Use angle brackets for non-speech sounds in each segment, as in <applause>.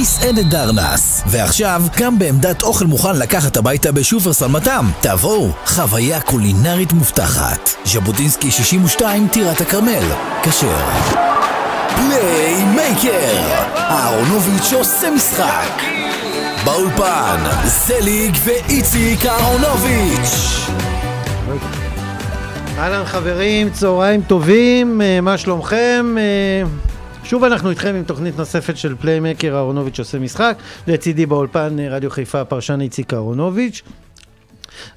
מסעדת דרנס, ועכשיו גם בעמדת אוכל מוכן לקחת הביתה בשופרסל מתם. תבואו, חוויה קולינרית מובטחת. ז'בוטינסקי 62, טירת הכרמל, כשר. פליימייקר! אהרונוביץ' עושה משחק! באולפן, זליג ואיציק אהרונוביץ'! אהלן חברים, צהריים טובים, אה, מה שלומכם? אה, שוב אנחנו איתכם עם תוכנית נוספת של פליימקר אהרונוביץ' עושה משחק. לצידי באולפן אה, רדיו חיפה הפרשן איציק אהרונוביץ'.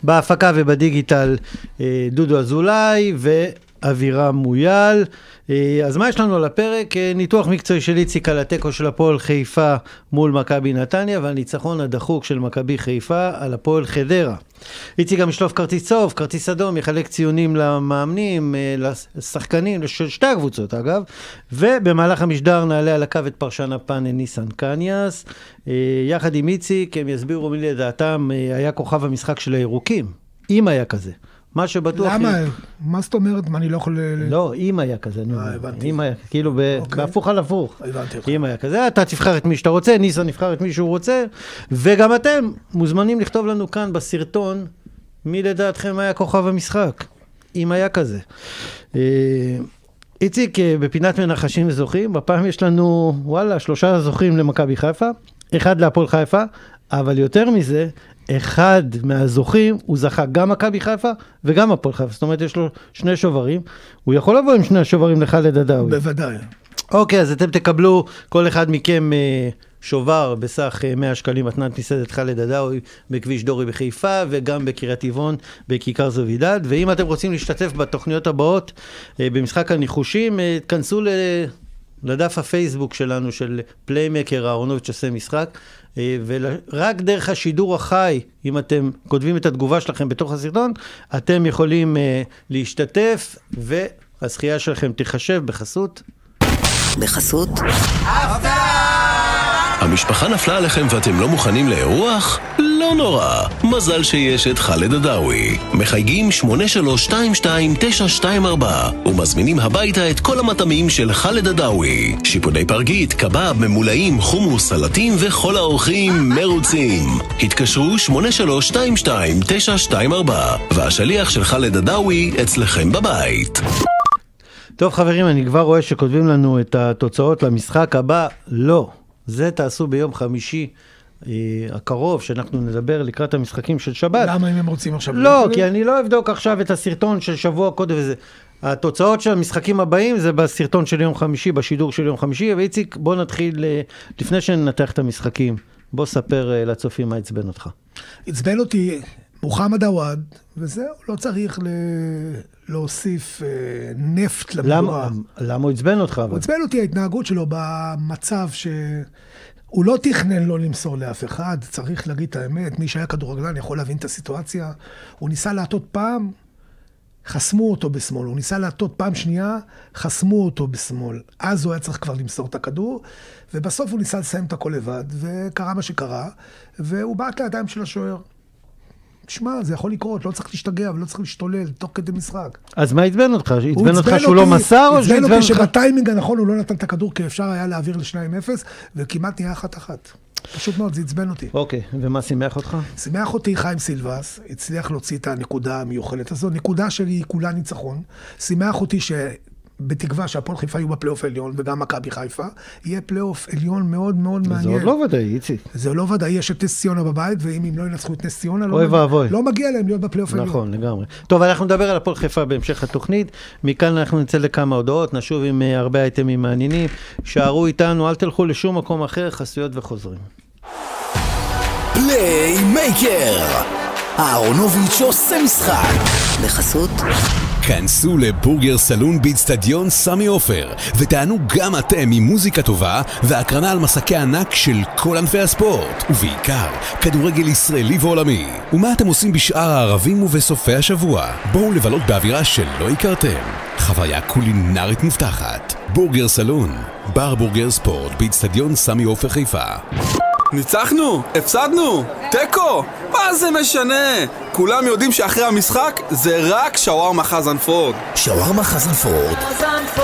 בהפקה ובדיגיטל דודו אזולאי ואבירם מויאל. אה, אז מה יש לנו על הפרק? אה, ניתוח מקצועי של איציק על התיקו של הפועל חיפה מול מכבי נתניה והניצחון הדחוק של מכבי חיפה על הפועל חדרה. איציק גם ישלוף כרטיס צהוב, כרטיס אדום, יחלק ציונים למאמנים, אה, לשחקנים, של שתי הקבוצות אגב, ובמהלך המשדר נעלה על הקו את פרשן הפאנל ניסן קניאס. יחד עם איציק הם יסבירו מי לדעתם היה כוכב המשחק של הירוקים, אם היה כזה. מה שבטוח... למה? מה זאת אומרת? מה, אני לא יכול... לא, אם היה כזה, אני אומר. אה, הבנתי. אם היה, כאילו, אוקיי. בהפוך על הפוך. הבנתי אותך. אם היה כזה, אתה תבחר את מי שאתה רוצה, ניסן יבחר את מי שהוא רוצה, וגם אתם מוזמנים לכתוב לנו כאן בסרטון, מי לדעתכם היה כוכב המשחק, אם היה כזה. אה, איציק, אה, בפינת מנחשים וזוכים, הפעם יש לנו, וואלה, שלושה זוכים למכבי חיפה, אחד להפועל חיפה, אבל יותר מזה, אחד מהזוכים, הוא זכה גם מכבי חיפה וגם הפועל חיפה, זאת אומרת יש לו שני שוברים, הוא יכול לבוא עם שני השוברים לחאלד עדאווי. בוודאי. אוקיי, אז אתם תקבלו, כל אחד מכם אה, שובר בסך 100 אה, שקלים מתנת מסעדת חאלד עדאווי בכביש דורי בחיפה וגם בקריית טבעון בכיכר זוידד, ואם אתם רוצים להשתתף בתוכניות הבאות אה, במשחק הניחושים, תכנסו לדף הפייסבוק שלנו של פליימקר אהרונוביץ' עושה משחק. אה, ורק דרך השידור החי, אם אתם כותבים את התגובה שלכם בתוך הסרטון, אתם יכולים uh, להשתתף, והזכייה שלכם תיחשב בחסות. בחסות? המשפחה נפלה עליכם ואתם לא מוכנים לאירוח? לא נורא, מזל שיש את חאלד עדאווי. מחייגים 8322-924 ומזמינים הביתה את כל המטעמים של חאלד עדאווי. שיפודי פרגית, קבב, ממולאים, חומוס, סלטים וכל האורחים מרוצים. התקשרו 8322-924 והשליח של חאלד עדאווי אצלכם בבית. טוב חברים, אני כבר רואה שכותבים לנו את התוצאות למשחק הבא. לא, זה תעשו ביום חמישי. אה, הקרוב, שאנחנו נדבר לקראת המשחקים של שבת. למה אם הם רוצים עכשיו? לא, כי אני לא אבדוק עכשיו את הסרטון של שבוע קודם וזה. התוצאות של המשחקים הבאים זה בסרטון של יום חמישי, בשידור של יום חמישי, ואיציק, בוא נתחיל, אה, לפני שננתח את המשחקים, בוא ספר אה, לצופים מה עצבן אותך. עצבן אותי מוחמד עוואד, וזהו, לא צריך ל... להוסיף אה, נפט למדורה. למה, למה הוא עצבן אותך? הוא עצבן אותי ההתנהגות שלו במצב ש... הוא לא תכנן לא למסור לאף אחד, צריך להגיד את האמת, מי שהיה כדורגלן יכול להבין את הסיטואציה. הוא ניסה להטות פעם, חסמו אותו בשמאל. הוא ניסה להטות פעם שנייה, חסמו אותו בשמאל. אז הוא היה צריך כבר למסור את הכדור, ובסוף הוא ניסה לסיים את הכל לבד, וקרה מה שקרה, והוא בעט לידיים של השוער. שמע, זה יכול לקרות, לא צריך להשתגע ולא צריך להשתולל תוך כדי משחק. אז מה עצבן אותך? עצבן אותך שהוא לא מסר או שעצבן אותך? עצבן אותי שבטיימינג הנכון הוא לא נתן את הכדור, כי אפשר היה להעביר ל-2-0, וכמעט נהיה אחת-אחת. פשוט מאוד, זה עצבן אותי. אוקיי, ומה שימח אותך? שימח אותי חיים סילבס, הצליח להוציא את הנקודה המיוחלת הזו. נקודה שהיא כולה ניצחון. שימח אותי ש... בתקווה שהפועל חיפה יהיו בפלייאוף העליון, וגם מכבי חיפה, יהיה פלייאוף עליון מאוד מאוד מעניין. זה עוד לא ודאי, איציק. זה לא ודאי, יש את נס ציונה בבית, ואם הם לא ינצחו את נס ציונה, לא, מגיע, לא מגיע להם להיות בפלייאוף העליון. נכון, לגמרי. טוב, אנחנו נדבר על הפועל חיפה בהמשך התוכנית. מכאן אנחנו נצא לכמה הודעות, נשוב עם אה, הרבה אייטמים מעניינים. שארו איתנו, אל תלכו לשום מקום אחר, חסויות וחוזרים. פליימייקר! אהרונוביץ' עושה משחק. בחסות כנסו לבורגר סלון באיצטדיון סמי עופר ותיהנו גם אתם ממוזיקה טובה והקרנה על מסכי ענק של כל ענפי הספורט ובעיקר כדורגל ישראלי ועולמי. ומה אתם עושים בשאר הערבים ובסופי השבוע? בואו לבלות באווירה שלא הכרתם. חוויה קולינרית מובטחת בורגר סלון בר בורגר ספורט באיצטדיון סמי עופר חיפה ניצחנו? הפסדנו? תיקו? מה זה משנה? כולם יודעים שאחרי המשחק זה רק שווארמה חזן פורד. שווארמה חזן פורד.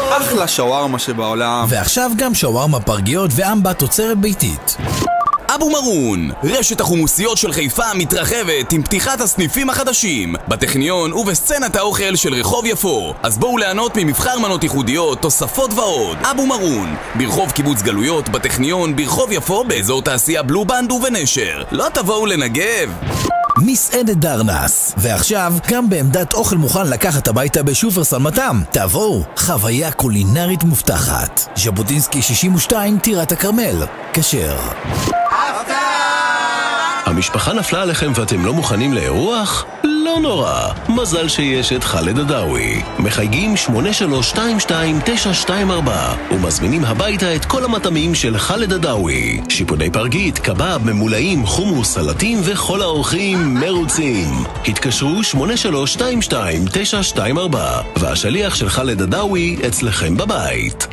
אחלה שווארמה שבעולם. ועכשיו גם שווארמה פרגיות ואמבה תוצרת ביתית. אבו מרון, רשת החומוסיות של חיפה מתרחבת עם פתיחת הסניפים החדשים בטכניון ובסצנת האוכל של רחוב יפו אז בואו ליהנות ממבחר מנות ייחודיות, תוספות ועוד אבו מרון, ברחוב קיבוץ גלויות, בטכניון, ברחוב יפו, באזור תעשייה בלובנד ובנשר לא תבואו לנגב מסעדת דרנס. ועכשיו, גם בעמדת אוכל מוכן לקחת הביתה בשופרסל מתם. תבואו, חוויה קולינרית מובטחת. ז'בוטינסקי 62, טירת הכרמל. כשר. המשפחה נפלה עליכם ואתם לא מוכנים לאירוח? לא נורא, מזל שיש את חאלד עדאווי. מחייגים 8322-924 ומזמינים הביתה את כל המטעמים של חאלד עדאווי. שיפודי פרגית, קבב, ממולאים, חומוס, סלטים וכל האורחים מרוצים. התקשרו 8322-924 והשליח של חאלד עדאווי אצלכם בבית.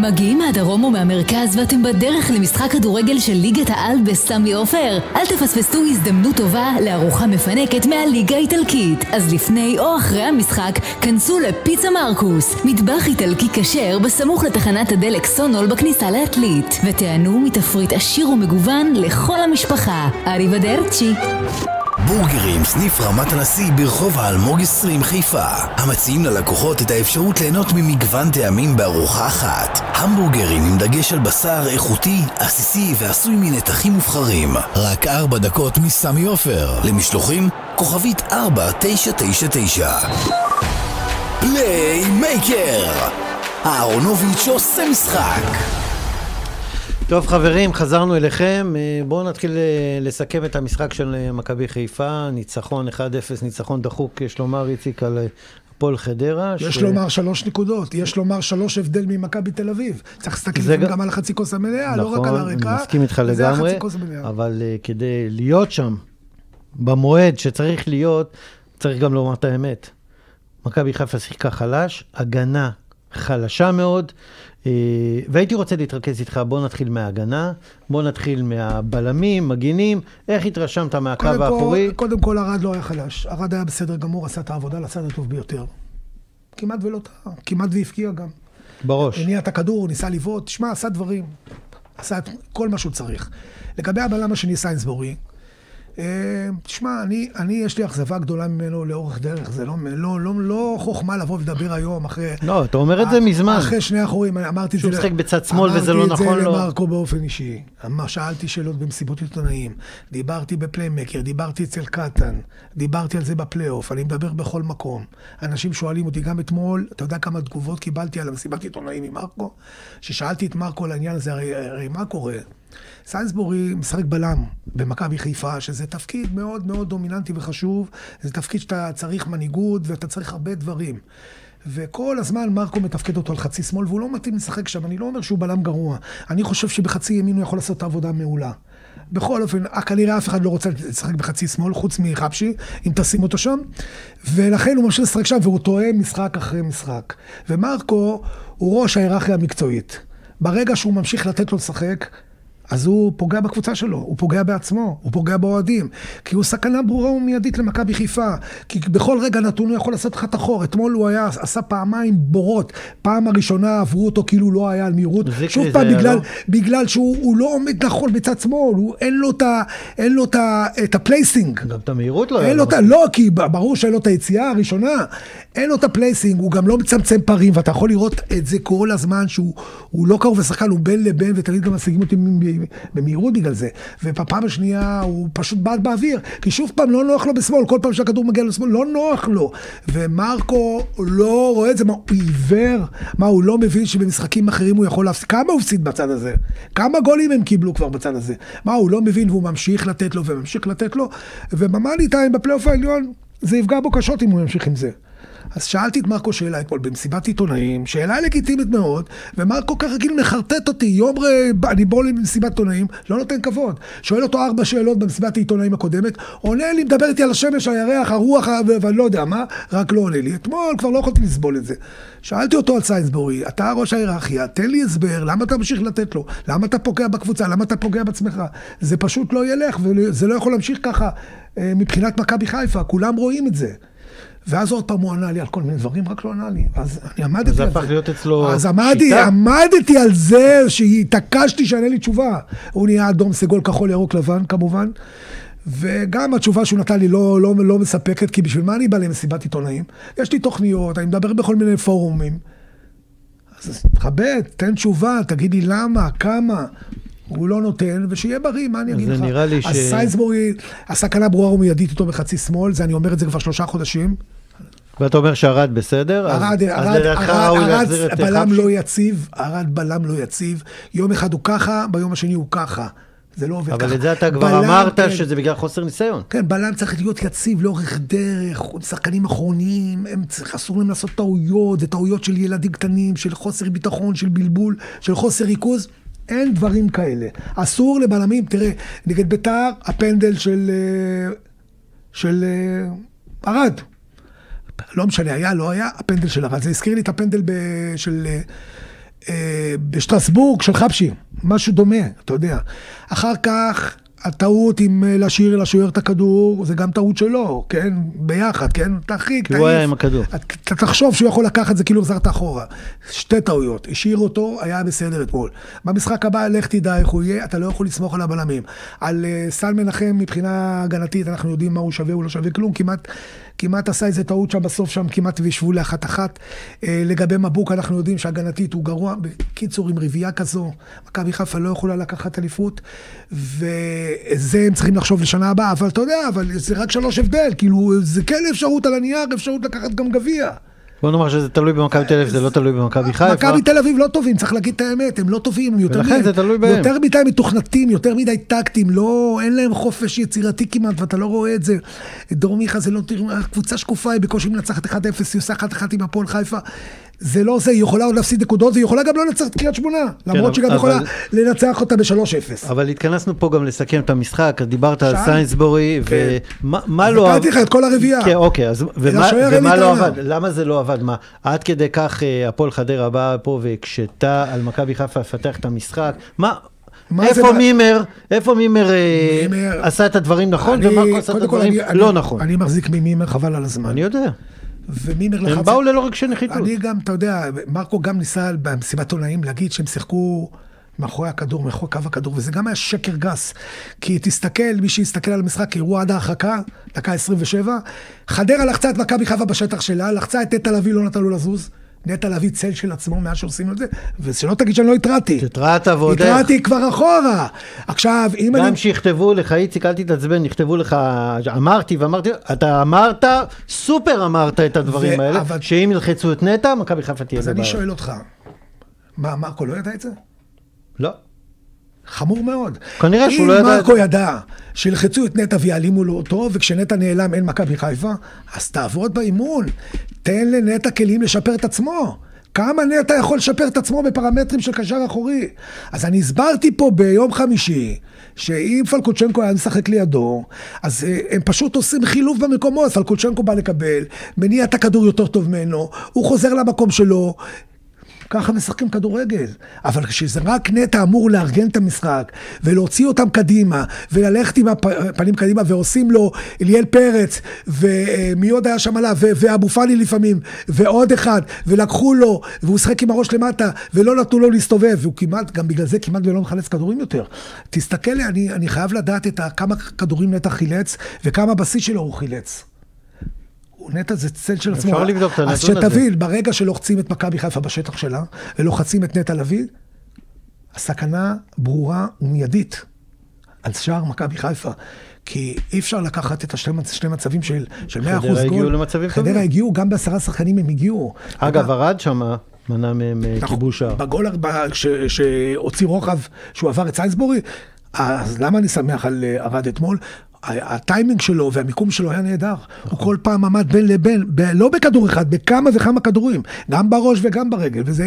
מגיעים מהדרום או מהמרכז ואתם בדרך למשחק כדורגל של ליגת העל בסמי עופר? אל תפספסו הזדמנות טובה לארוחה מפנקת מהליגה האיטלקית. אז לפני או אחרי המשחק, כנסו לפיצה מרקוס, מטבח איטלקי כשר בסמוך לתחנת הדלק סונול בכניסה לעתלית, ותיהנו מתפריט עשיר ומגוון לכל המשפחה. אריבדרצ'י. בורגרים, סניף רמת הנשיא ברחוב האלמוג 20 חיפה. המציעים ללקוחות את האפשרות ליהנות ממגוון טעמים בארוחה אחת. המבורגרים עם דגש על בשר איכותי, עסיסי ועשוי מנתחים מובחרים. רק ארבע דקות מסמי עופר. למשלוחים, כוכבית 4999. פליימייקר! אהרונוביץ' עושה משחק! טוב חברים, חזרנו אליכם. אה, בואו נתחיל אה, לסכם את המשחק של אה, מכבי חיפה. ניצחון 1-0, ניצחון דחוק, יש לומר, איציק, על הפועל חדרה. יש ש- לומר שלוש נקודות, יש לומר שלוש הבדל ממכבי תל אביב. צריך להסתכל זה גם- על החצי כוס המלאה, לא רק נכון, על הרקע. אני מסכים איתך לגמרי. אבל uh, כדי להיות שם, במועד שצריך להיות, צריך גם לומר את האמת. מכבי חיפה שיחקה חלש, הגנה חלשה מאוד, והייתי רוצה להתרכז איתך, בוא נתחיל מההגנה, בוא נתחיל מהבלמים, מגינים, איך התרשמת מהקו קודם כל- האחורי? קודם כל, ארד לא היה חלש. ארד היה בסדר גמור, עשה את העבודה לצד הטוב ביותר. כמעט ולא טעה, כמעט והפקיע גם. בראש. הניע את הכדור, ניסה לבעוט, תשמע, עשה דברים. עשה את כל מה שהוא צריך. לגבי הבלם השני, סיינסבורי, אה, תשמע, אני, אני, יש לי אכזבה גדולה ממנו לאורך דרך, זה לא, לא, לא, לא חוכמה לבוא ולדבר היום אחרי... לא, אתה אומר את זה מזמן. אחרי שני אחורים, אמרתי את זה... שהוא משחק בצד שמאל וזה לא נכון אמרתי לו. את זה למרקו באופן אישי. שאלתי שאלות במסיבות עיתונאים, דיברתי בפליימקר, דיברתי אצל קטן, דיברתי על זה בפלייאוף, אני מדבר בכל מקום. אנשים שואלים אותי, גם אתמול, אתה יודע כמה תגובות קיבלתי על המסיבת עיתונאים עם מרקו? ששאלתי את מרקו על העניין הזה, הרי, הרי מה קורה? סיינסבורי משחק בלם במכבי חיפה, שזה תפקיד מאוד מאוד דומיננטי וחשוב. זה תפקיד שאתה צריך מנהיגות ואתה צריך הרבה דברים. וכל הזמן מרקו מתפקד אותו על חצי שמאל, והוא לא מתאים לשחק שם. אני לא אומר שהוא בלם גרוע. אני חושב שבחצי ימין הוא יכול לעשות את העבודה מעולה. בכל אופן, כנראה אף אחד לא רוצה לשחק בחצי שמאל, חוץ מחבשי, אם תשים אותו שם. ולכן הוא ממשיך לשחק שם, והוא טועה משחק אחרי משחק. ומרקו הוא ראש ההיררכיה המקצועית. ברגע שהוא ממשיך לתת לו לשחק, אז הוא פוגע בקבוצה שלו, הוא פוגע בעצמו, הוא פוגע באוהדים. כי הוא סכנה ברורה ומיידית למכבי חיפה. כי בכל רגע נתון הוא יכול לעשות לך את החור. אתמול הוא היה, עשה פעמיים בורות. פעם הראשונה עברו אותו כאילו לא היה על מהירות. שוב פעם, בגלל, לא? בגלל שהוא הוא לא עומד נכון בצד שמאל, הוא, אין לו את אין לו את את הפלייסינג. גם את המהירות לא היה לו. לו. לא, כי ברור שאין לו את היציאה הראשונה. אין לו את ה placing, הוא גם לא מצמצם פערים, ואתה יכול לראות את זה כל הזמן, שהוא הוא לא קרוב לשחקן, הוא בין לבין, ותמיד גם משיגים אותו במהירות בגלל זה. ובפעם השנייה הוא פשוט בעט באוויר, כי שוב פעם לא נוח לו בשמאל, כל פעם שהכדור מגיע לשמאל, לא נוח לו. ומרקו לא רואה את זה, מה, הוא עיוור? מה, הוא לא מבין שבמשחקים אחרים הוא יכול להפסיד? כמה הוא הפסיד בצד הזה? כמה גולים הם קיבלו כבר בצד הזה? מה, הוא לא מבין והוא ממשיך לתת לו וממשיך לתת לו? ובמאני טיים בפלייאוף העליון, זה יפגע בו קשות אם הוא ימשיך עם זה. אז שאלתי את מרקו שאלה אתמול במסיבת עיתונאים, שאלה לגיטימית מאוד, ומרקו ככה כאילו מחרטט אותי, יום ר... אני בוא למסיבת עיתונאים, לא נותן כבוד. שואל אותו ארבע שאלות במסיבת העיתונאים הקודמת, עונה לי, מדבר איתי על השמש, הירח, הרוח, ואני לא יודע מה, רק לא עונה לי. אתמול כבר לא יכולתי לסבול את זה. שאלתי אותו על סיינסבורי, אתה ראש ההיררכיה, תן לי הסבר, למה אתה ממשיך לתת לו? למה אתה פוגע בקבוצה? למה אתה פוגע בעצמך? זה פשוט לא ילך, וזה לא יכול להמשיך ככה אה, מבחינת מכבי חיפה, כולם רואים את זה. ואז עוד פעם הוא ענה לי על כל מיני דברים, רק לא ענה לי. אז אני עמדתי על זה. אז זה הפך להיות אצלו אז עמדתי, שיטה? עמדתי על זה שהתעקשתי שיענה לי תשובה. הוא נהיה אדום, סגול, כחול, ירוק, לבן, כמובן. וגם התשובה שהוא נתן לי לא, לא, לא מספקת, כי בשביל מה אני בא למסיבת עיתונאים? יש לי תוכניות, אני מדבר בכל מיני פורומים. אז תכבד, תן תשובה, תגיד לי למה, כמה. הוא לא נותן, ושיהיה בריא, מה אני אגיד זה לך? נראה לי ש- אז סיינסבורי, הסכנה ברורה ומיידית איתו בחצי שמאל, זה אני אומר את זה כבר שלושה חודשים. ואתה אומר שערד בסדר? אז- ארד, אז לדעתך ראוי להחזיר את בלם? לא יציב, ארד בלם לא יציב. יום אחד הוא ככה, ביום השני הוא ככה. זה לא עובד ככה. אבל את זה אתה כבר בלם, אמרת כן. שזה בגלל חוסר ניסיון. כן, בלם צריך להיות יציב לאורך דרך, שחקנים אחרונים, הם צריך, אסור להם לעשות טעויות, זה טעויות של ילדים קטנים, של חוסר ביטחון, של בלבול, של חוסר ריכוז. אין דברים כאלה. אסור לבלמים, תראה, נגד ביתר, הפנדל של... אה, של אה, ארד. לא משנה, היה, לא היה, הפנדל של ארד. זה הזכיר לי את הפנדל ב, של... אה, אה, בשטרסבורג של חבשי, משהו דומה, אתה יודע. אחר כך, הטעות עם אה, להשאיר לשוער את הכדור, זה גם טעות שלו, כן? ביחד, כן? תרחיק, כי הוא היה עם הכדור. אתה תחשוב שהוא יכול לקחת זה כאילו החזרת אחורה. שתי טעויות. השאיר אותו, היה בסדר אתמול. במשחק הבא, לך תדע איך הוא יהיה, אתה לא יכול לסמוך על הבלמים. על uh, סל מנחם, מבחינה הגנתית, אנחנו יודעים מה הוא שווה, הוא לא שווה כלום. כמעט, כמעט עשה איזה טעות שם בסוף, שם כמעט וישבו לאחת אחת. Uh, לגבי מבוק, אנחנו יודעים שהגנתית הוא גרוע. בקיצור, עם רביעייה כזו, מכבי חיפה לא יכולה לקחת אליפות, וזה הם צריכים לחשוב לשנה הבאה. אבל אתה יודע, אבל זה רק שלוש הבדל. כאילו, זה כן אפשרות על הנייר, אפשרות לקחת גם גביע. בוא נאמר שזה תלוי במכבי תל אביב, זה לא תלוי במכבי חיפה. מכבי תל אביב לא טובים, צריך להגיד את האמת, הם לא טובים, הם יותר ולכן מדי, זה תלוי בהם. יותר מדי מתוכנתים, יותר מדי טקטיים, לא, אין להם חופש יצירתי כמעט, ואתה לא רואה את זה. דרום מיכה זה לא, קבוצה שקופה, היא בקושי מנצחת 1-0, היא עושה 1-1 עם הפועל חיפה. זה לא זה, היא יכולה עוד להפסיד נקודות, והיא יכולה גם לא לנצח את קריית שמונה, למרות אבל- שגם יכולה אבל- לנצח אותה ב-3-0. אבל התכנסנו פה גם לסכם את המשחק, דיברת על שאל- סיינסבורי, כן. ומה לא... נתתי לך את כל הרביעייה. כן, אוקיי, אז ומה ומה לא. עבד? למה זה לא עבד? מה, עד כדי כך אה, הפועל חדרה באה פה והקשתה על מכבי חיפה לפתח את המשחק? מה... איפה מימר, איפה מימר עשה את הדברים נכון, ומרקו עשה את הדברים לא נכון? אני מחזיק ממימר, חבל על הזמן. אני יודע. ומימר לחץ... הם באו ללא רגשי נחיתות. אני גם, אתה יודע, מרקו גם ניסה במסיבת עונאים להגיד שהם שיחקו מאחורי הכדור, מאחורי קו הכדור, וזה גם היה שקר גס. כי תסתכל, מי שיסתכל על המשחק, אירוע עד ההרחקה, דקה 27, חדרה לחצה את מכבי חיפה בשטח שלה, לחצה את נטע לביא, לא נתן לו לזוז. נטע לביא צל של עצמו מאז שעושים את זה, ושלא תגיד שאני לא התרעתי. התרעת ועוד איך. התרעתי כבר אחורה. עכשיו, אם אני... גם שיכתבו לך, איציק, אל תתעצבן, יכתבו לך, אמרתי ואמרתי, אתה אמרת, סופר אמרת את הדברים ו- האלה, אבל- שאם ילחצו את נטע, מכבי חיפה תהיה אז אני בבעיה. שואל אותך, מה, מרקו לא ידע את זה? לא. חמור מאוד. כנראה שהוא לא ידע אם מרקו. ידע שילחצו את נטע ויעלימו לו אותו, וכשנטע נעלם אין מכבי חיפה, אז תעבוד באימון. תן לנטע כלים לשפר את עצמו. כמה נטע יכול לשפר את עצמו בפרמטרים של קשר אחורי? אז אני הסברתי פה ביום חמישי, שאם פלקוצ'נקו היה משחק לידו, אז אה, הם פשוט עושים חילוף במקומות. פלקוצ'נקו בא לקבל, מניע את הכדור יותר טוב ממנו, הוא חוזר למקום שלו, ככה משחקים כדורגל. אבל כשזה רק נטע אמור לארגן את המשחק, ולהוציא אותם קדימה, וללכת עם הפנים קדימה, ועושים לו אליאל פרץ, ומי עוד היה שם עליו, ואבו פאני לפעמים, ועוד אחד, ולקחו לו, והוא שחק עם הראש למטה, ולא נתנו לו להסתובב, והוא כמעט, גם בגלל זה כמעט ולא מחלץ כדורים יותר. תסתכל, אני, אני חייב לדעת ה- כמה כדורים נטע חילץ, וכמה בשיא שלו הוא חילץ. נטע זה צל של עצמו. אפשר לבדוק את הנתון אז הזה. שתבין, ברגע שלוחצים את מכבי חיפה בשטח שלה, ולוחצים את נטע לביא, הסכנה ברורה ומיידית על שער מכבי חיפה. כי אי אפשר לקחת את השני מצ- שני מצבים של, של 100% גול. חדרה הגיעו למצבים טובים. חדרה הגיעו, גם בעשרה שחקנים הם הגיעו. אגב, ארד שם מנע מהם אה, כיבוש שער. בגול שהוציא רוחב, שהוא עבר את סיינסבורי, אז למה אני שמח על אה, ארד אתמול? הטיימינג שלו והמיקום שלו היה נהדר. הוא כל פעם עמד בין לבין, ב- לא בכדור אחד, בכמה וכמה כדורים. גם בראש וגם ברגל, וזה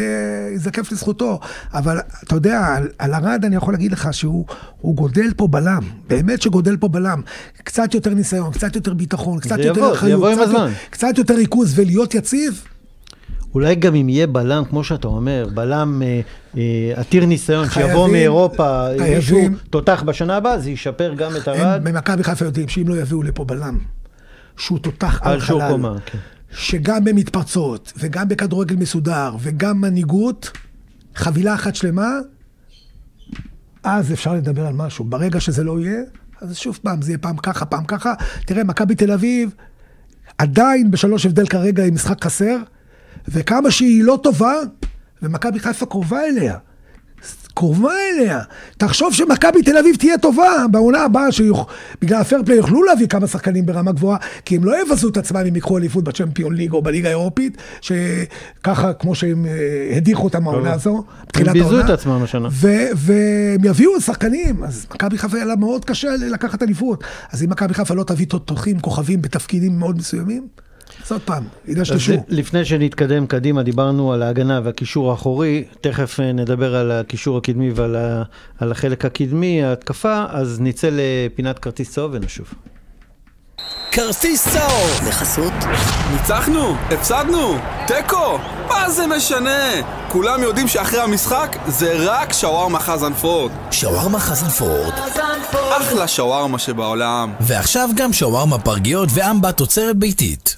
ייזקף לזכותו. אבל אתה יודע, על, על ארד אני יכול להגיד לך שהוא הוא גודל פה בלם. באמת שגודל פה בלם. קצת יותר ניסיון, קצת יותר ביטחון, קצת יותר אחריות. קצת-. קצת יותר ריכוז ולהיות יציב. אולי גם אם יהיה בלם, כמו שאתה אומר, בלם אה, אה, עתיר ניסיון, שיבוא חייבים- מאירופה, חייבים- מישהו תותח בשנה הבאה, זה ישפר גם את הם במכבי חיפה יודעים שאם לא יביאו לפה בלם, שהוא תותח על חלל, קומה. כן. שגם במתפרצות, וגם בכדורגל מסודר, וגם מנהיגות, חבילה אחת שלמה, אז אפשר לדבר על משהו. ברגע שזה לא יהיה, אז שוב פעם, זה יהיה פעם ככה, פעם ככה. תראה, מכבי תל אביב, עדיין בשלוש הבדל כרגע עם משחק חסר, וכמה שהיא לא טובה, ומכבי חיפה קרובה אליה. קרובה אליה. תחשוב שמכבי תל אביב תהיה טובה בעונה הבאה, שבגלל הפייר פליי יוכלו להביא כמה שחקנים ברמה גבוהה, כי הם לא יבזו את עצמם אם ייקחו אליפות בצ'מפיון ליג או בליגה האירופית, שככה כמו שהם אה, הדיחו אותם העונה הזו, בתחילת הם ביזו העונה. את עצמם השנה. והם יביאו שחקנים, אז מכבי חיפה היה לה מאוד קשה לקחת אליפות. אז אם מכבי חיפה לא תביא תותחים, כוכבים בתפקידים מאוד מסוימים, אז עוד פעם, אז ידשדשו. לפני שנתקדם קדימה, דיברנו על ההגנה והקישור האחורי, תכף אה, נדבר על הקישור הקדמי ועל ה- על החלק הקדמי, ההתקפה, אז נצא לפינת כרטיס צהוב ונשוב. כרטיס צהוב! בחסות ניצחנו? הפסדנו? תיקו? מה זה משנה? כולם יודעים שאחרי המשחק זה רק שווארמה חזן פורד. שווארמה חזן פורד, אחלה שווארמה שבעולם. ועכשיו גם שווארמה פרגיות ואמבה תוצרת ביתית.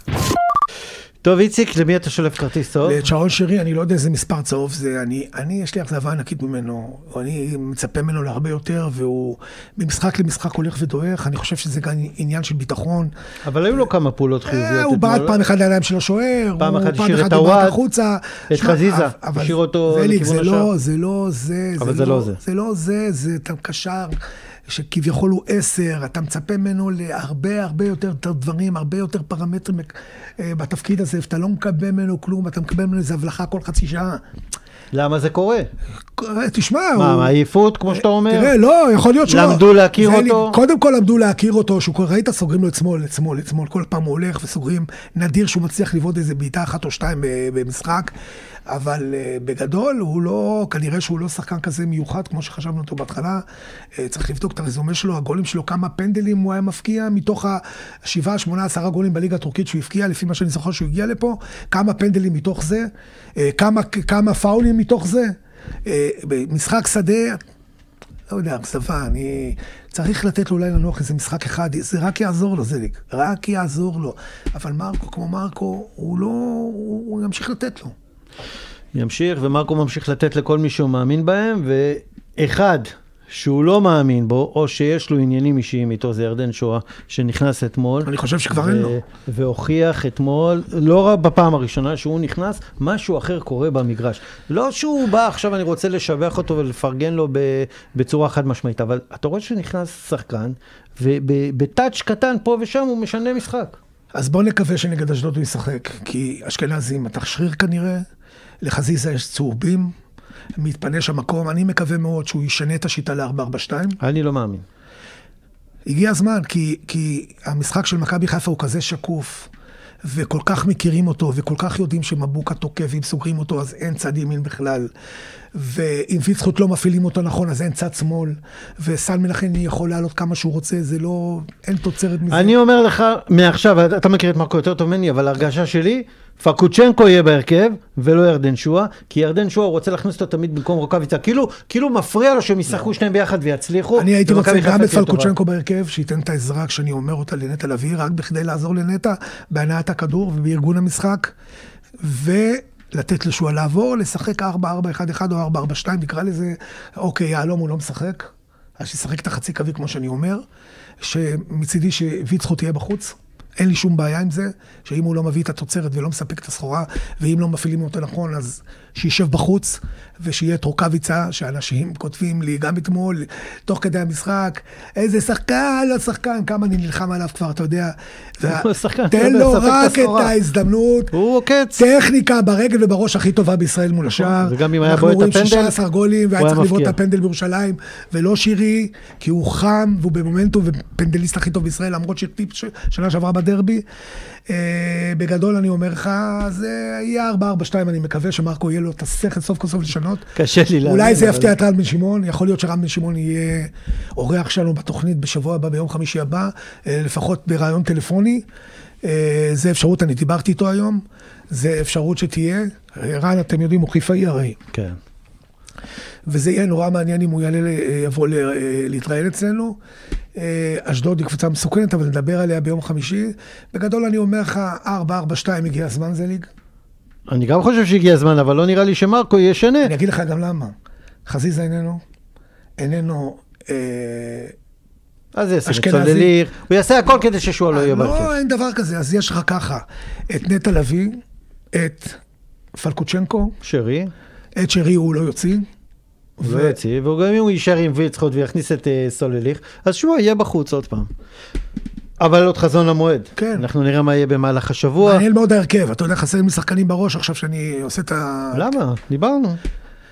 טוב, איציק, למי אתה שולף כרטיס צהוב? לשרון שרי, אני לא יודע איזה מספר צהוב זה, אני, אני יש לי אכזבה ענקית ממנו, אני מצפה ממנו להרבה יותר, והוא ממשחק למשחק הולך ודועך, אני חושב שזה גם עניין של ביטחון. אבל היו לו כמה פעולות אה, חיוביות הוא בעט. פעם אחת לידיים של השוער, פעם אחת השאיר את החוצה. את חזיזה, השאיר אותו לכיוון זה השער. לא, זה לא זה, אבל זה לא זה. זה לא זה, זה קשר שכביכול הוא עשר, אתה מצפה ממנו להרבה הרבה יותר דברים, הרבה יותר פרמטרים אה, בתפקיד הזה, ואתה לא מקבל ממנו כלום, אתה מקבל ממנו איזה הבלחה כל חצי שעה. למה זה קורה? תשמע, מה, הוא... מעייפות, כמו שאתה אומר? תראה, לא, יכול להיות שלא. למדו להכיר אותו? לי- קודם כל למדו להכיר אותו, שהוא כבר, ראית, סוגרים לו את שמאל, את שמאל, את שמאל, כל פעם הוא הולך וסוגרים, נדיר שהוא מצליח לבעוט איזה בעיטה אחת או שתיים במשחק, אבל אה, בגדול הוא לא, כנראה שהוא לא שחקן כזה מיוחד כמו שחשבנו אותו בהתחלה. אה, צריך לבדוק את הרזומה שלו, הגולים שלו, כמה פנדלים הוא היה מפקיע מתוך השבעה, שמונה, עשרה גולים בליגה הטורקית שהוא הבקיע, לפי מה שאני זוכר שהוא הגיע לפה, כמה פנדלים מתוך זה, אה, כמה, כמה פאולים מתוך זה. במשחק שדה, לא יודע, אכזבה, אני... צריך לתת לו אולי לנוח איזה משחק אחד, זה רק יעזור לו, זליק, רק יעזור לו. אבל מרקו, כמו מרקו, הוא לא... הוא ימשיך לתת לו. ימשיך, ומרקו ממשיך לתת לכל מי שהוא מאמין בהם, ואחד שהוא לא מאמין בו, או שיש לו עניינים אישיים איתו, זה ירדן שואה, שנכנס אתמול. אני חושב שכבר אין לו. והוכיח אתמול, לא רק בפעם הראשונה שהוא נכנס, משהו אחר קורה במגרש. לא שהוא בא, עכשיו אני רוצה לשבח אותו ולפרגן לו בצורה חד משמעית, אבל אתה רואה שנכנס שחקן, ובטאץ' קטן פה ושם הוא משנה משחק. אז בוא נקווה שנגד אשדוד הוא ישחק, כי אשכנזי מתח שריר כנראה, לחזיזה יש צהובים, מתפנה שם מקום, אני מקווה מאוד שהוא ישנה את השיטה ל-442. אני לא מאמין. הגיע הזמן, כי, כי המשחק של מכבי חיפה הוא כזה שקוף, וכל כך מכירים אותו, וכל כך יודעים שמבוקה תוקף, ואם סוגרים אותו אז אין צד ימין בכלל. ואם ויצחוט לא מפעילים אותו נכון, אז אין צד שמאל. וסל מנחם יכול לעלות כמה שהוא רוצה, זה לא... אין תוצרת מזה. אני אומר לך, מעכשיו, אתה מכיר את מרקו יותר טוב ממני, אבל ההרגשה שלי, פקוצ'נקו יהיה בהרכב, ולא ירדן שואה, כי ירדן שואה, הוא רוצה להכניס אותו תמיד במקום רוקאביצה, כאילו, כאילו מפריע לו שהם ישחקו שניהם ביחד ויצליחו. אני הייתי רוצה גם את. פלקוצ'נקו בהרכב, שייתן את העזרה כשאני אומר אותה לנטע לביא, רק בכדי לעזור לנטע בהנעת הכדור ובארגון המשחק, ולתת לשועה לעבור, לשחק 4-4-1-1 או 4-4-2, נקרא לזה, אוקיי, יהלום הוא לא משחק, אז שישחק את החצי קווי כמו שאני אומר, שמצידי שוויצחוט יהיה בחוץ. אין לי שום בעיה עם זה, שאם הוא לא מביא את התוצרת ולא מספק את הסחורה, ואם לא מפעילים אותו נכון, אז שישב בחוץ, ושיהיה את רוקאביצה, שאנשים כותבים לי גם אתמול, תוך כדי המשחק, איזה שחקן, לא שחקן, כמה אני נלחם עליו כבר, אתה יודע. תן לו רק את. ההזדמנות. הוא עוקץ. טכניקה ברגל ובראש הכי טובה בישראל מול השער. וגם אם היה אנחנו בועט את רואים הפנדל, 16 גולים, והיה היה צריך לבעוט את. הפנדל בירושלים, ולא שירי, כי הוא חם, והוא במומנטום, ופנדליסט הכי טוב בישראל, למרות שהקפיץ ש- שנה שעברה בדרבי. אה, בגדול אני אומר לך, זה יהיה 4-4-2, אני מקווה שמרקו יהיה לו את השכל סוף כל סוף לשנות. קשה לי להאמין. אולי זה יפתיע את רן בן שמעון, יכול להיות שרן בן שמעון יהיה אורח שלנו בתוכנית בשבוע הבא, ביום חמישי הבא, אה, לפחות בריאיון טלפוני. אה, זה אפשרות, אני דיברתי איתו היום, זה אפשרות שתהיה. רן, אתם יודעים, הוא חיפאי הרי. כן. וזה יהיה נורא מעניין אם הוא יעלה, אה, יבוא להתראיין אצלנו. אשדוד היא קבוצה מסוכנת, אבל נדבר עליה ביום חמישי. בגדול אני אומר לך, 4-4-2 הגיע הזמן זה ליג. אני גם חושב שהגיע הזמן, אבל לא נראה לי שמרקו ישנה. אני אגיד לך גם למה. חזיזה איננו, איננו... אה, אז יעשה. צולליר, הוא יעשה הכל כדי ששועה לא יהיה בהרכב. לא, אין דבר כזה. אז יש לך ככה, את נטע לביא, את פלקוצ'נקו, שרי, את שרי הוא לא יוציא. הוא לא יוציא, וגם אם הוא יישאר עם ויצחוט ויכניס את אה, סולליך, אז שועה יהיה בחוץ עוד פעם. אבל עוד חזון למועד. כן. אנחנו נראה מה יהיה במהלך השבוע. מעניין מאוד ההרכב. אתה יודע, חסרים לי שחקנים בראש עכשיו שאני עושה את ה... למה? דיברנו.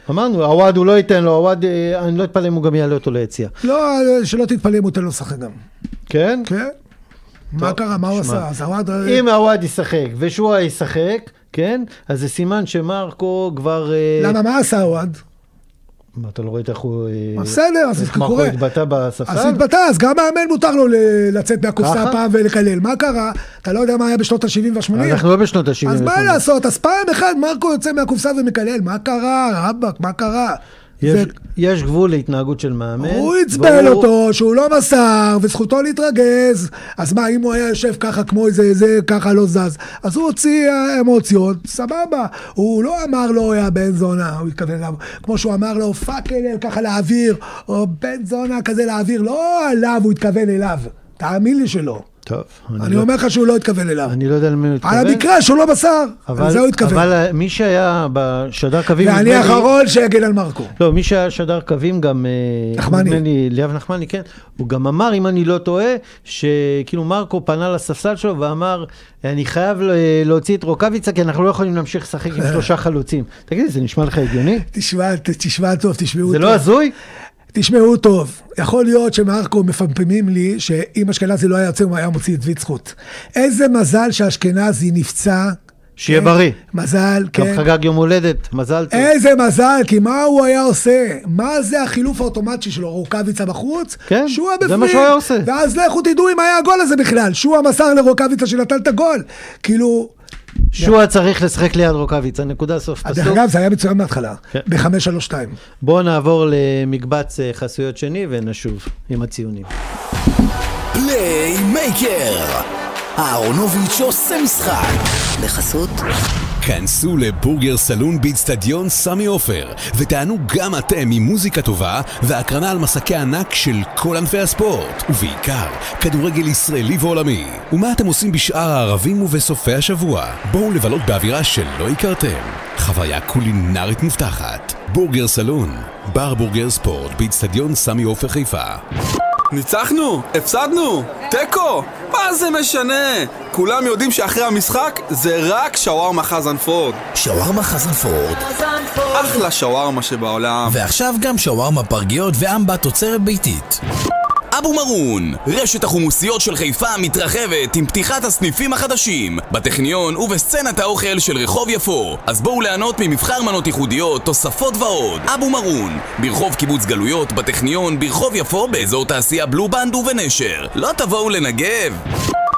אמרנו, עווד הוא לא ייתן לו, עווד, אה, אני לא אתפלא אם הוא גם יעלה אותו ליציאה. לא, שלא תתפלא אם הוא תן לו לשחק גם. כן? כן? מה קרה? מה הוא עשה? אז עווד... אם עווד ישחק ושועה ישחק, כן? אז זה סימן שמרקו כבר... אה, למה, מה עשה עווד? מה, אתה לא ראית איך הוא... אה, בסדר, אז איך זה קורה. התבטא בספסל? אז התבטא, אז גם מאמן מותר לו לצאת מהקופסה? פעם ולקלל. מה קרה? אתה לא יודע מה היה בשנות ה-70 וה-80? אנחנו לא בשנות ה-70. אז מה לעשות? אז פעם אחת מרקו יוצא מהקופסה ומקלל. מה קרה? רבאק, מה קרה? יש, זה- יש גבול להתנהגות של מאמן. הוא עצבן ברור. אותו, שהוא לא מסר, וזכותו להתרגז. אז מה, אם הוא היה יושב ככה כמו איזה, זה, ככה לא זז, אז הוא הוציא אה, אמוציות, סבבה. הוא לא אמר לו, יא בן זונה, הוא התכוון אליו, כמו שהוא אמר לו, fuck all, ככה לאוויר, או בן זונה כזה לאוויר, לא עליו, הוא התכוון אליו. תאמין לי שלא. טוב, אני לא, אומר לך שהוא לא התכוון אליו. אני לא יודע למי הוא התכוון. על המקרה שהוא לא מסר, אבל, לזה הוא התכוון. אבל אה, מי שהיה בשדר קווים... ואני נדמה לי- האחרון שיגן על מרקו. לא, מי שהיה שדר קווים גם... אה, נחמני. ליאב נחמני, כן. הוא גם אמר, אם אני לא טועה, שכאילו מרקו פנה לספסל שלו ואמר, אני חייב להוציא את רוקאביצה, כי אנחנו לא יכולים להמשיך לשחק עם שלושה חלוצים. תגיד, זה נשמע לך הגיוני? תשמע, תשמע טוב, תשמעו טוב. זה לא הזוי? תשמעו טוב, יכול להיות שמרקו מפמפמים לי שאם אשכנזי לא היה יוצא הוא היה מוציא את ויצחוט. איזה מזל שאשכנזי נפצע. שיהיה כן? בריא. מזל, גם כן. חגג יום הולדת, מזל טוב. איזה מזל, כי מה הוא היה עושה? מה זה החילוף האוטומטי שלו? רוקאביצה בחוץ? כן, שועה זה בפנים. מה שהוא היה עושה. ואז לכו תדעו אם היה הגול הזה בכלל. שועה מסר לרוקאביצה שנתן את הגול. כאילו, שועה צריך לשחק ליד רוקאביצה, נקודה סוף דרך פסוק. אגב, זה היה מצוין מההתחלה. כן. ב-5-3-2. בואו נעבור למקבץ אה, חסויות שני ונשוב עם הציונים. פליימייקר! אהרונוביץ' עושה משחק! בחסות כנסו לבורגר סלון באיצטדיון סמי עופר ותיהנו גם אתם ממוזיקה טובה והקרנה על מסכי ענק של כל ענפי הספורט ובעיקר כדורגל ישראלי ועולמי ומה אתם עושים בשאר הערבים ובסופי השבוע? בואו לבלות באווירה שלא הכרתם חוויה קולינרית מובטחת בורגר סלון בר בורגר ספורט באיצטדיון סמי עופר חיפה ניצחנו? הפסדנו? תיקו? מה זה משנה? כולם יודעים שאחרי המשחק זה רק שווארמה חזן פורד. שווארמה חזנפורד, אחלה שווארמה שבעולם. ועכשיו גם שווארמה פרגיות ואמבה תוצרת ביתית. אבו מרון, רשת החומוסיות של חיפה מתרחבת עם פתיחת הסניפים החדשים בטכניון ובסצנת האוכל של רחוב יפו אז בואו ליהנות ממבחר מנות ייחודיות, תוספות ועוד אבו מרון, ברחוב קיבוץ גלויות, בטכניון, ברחוב יפו, באזור תעשייה בלובנד ובנשר לא תבואו לנגב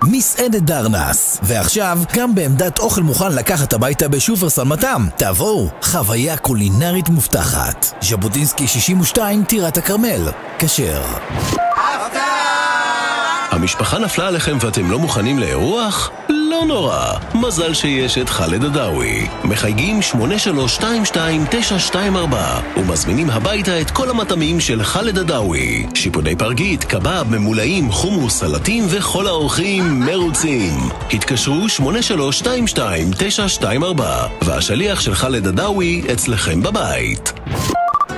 מסעדת דרנס, ועכשיו גם בעמדת אוכל מוכן לקחת הביתה בשופרסל מתם. תבואו, חוויה קולינרית מובטחת. ז'בוטינסקי 62, טירת הכרמל. כשר. המשפחה נפלה עליכם ואתם לא מוכנים לאירוח? לא נורא, מזל שיש את חאלד עדאווי. מחייגים 8322-924 ומזמינים הביתה את כל המטעמים של חאלד עדאווי. שיפודי פרגית, קבב, ממולאים, חומוס, סלטים וכל האורחים מרוצים. התקשרו 8322-924 והשליח של חאלד עדאווי אצלכם בבית.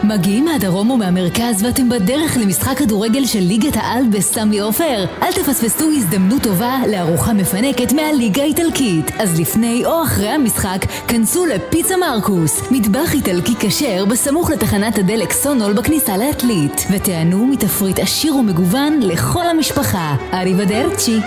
מגיעים מהדרום ומהמרכז ואתם בדרך למשחק כדורגל של ליגת העל בסמי עופר? אל תפספסו הזדמנות טובה לארוחה מפנקת מהליגה האיטלקית. אז לפני או אחרי המשחק, כנסו לפיצה מרקוס, מטבח איטלקי כשר בסמוך לתחנת הדלק סונול בכניסה לעתלית, ותיהנו מתפריט עשיר ומגוון לכל המשפחה. אריבדרצ'י.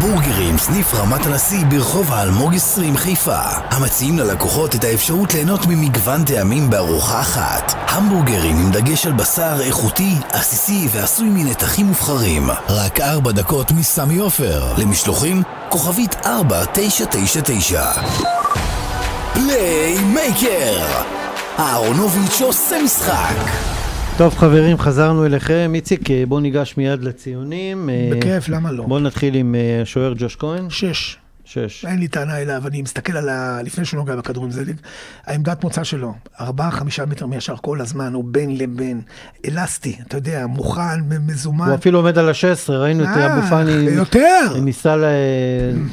בורגרים, סניף רמת הנשיא ברחוב האלמוג 20 חיפה. המציעים ללקוחות את האפשרות ליהנות ממגוון טעמים בארוחה אחת. המבורגרים עם דגש על בשר איכותי, עסיסי ועשוי מנתחים מובחרים. רק ארבע דקות מסמי עופר. למשלוחים, כוכבית 4999. פליימייקר! אהרונוביץ' עושה משחק! טוב חברים, חזרנו אליכם. איציק, אה, בוא ניגש מיד לציונים. אה, בכיף, למה לא? בוא נתחיל עם אה, השוער ג'וש כהן. שש. שש. אין לי טענה אליו, אני מסתכל על ה... לפני שהוא נוגע בכדורים, זה העמדת מוצא שלו, ארבעה, חמישה מטר מישר כל הזמן, הוא בין לבין, אלסטי, אתה יודע, מוכן, מזומן. הוא אפילו עומד על ה-16, ראינו את אבו פאני. יותר! ניסה לה-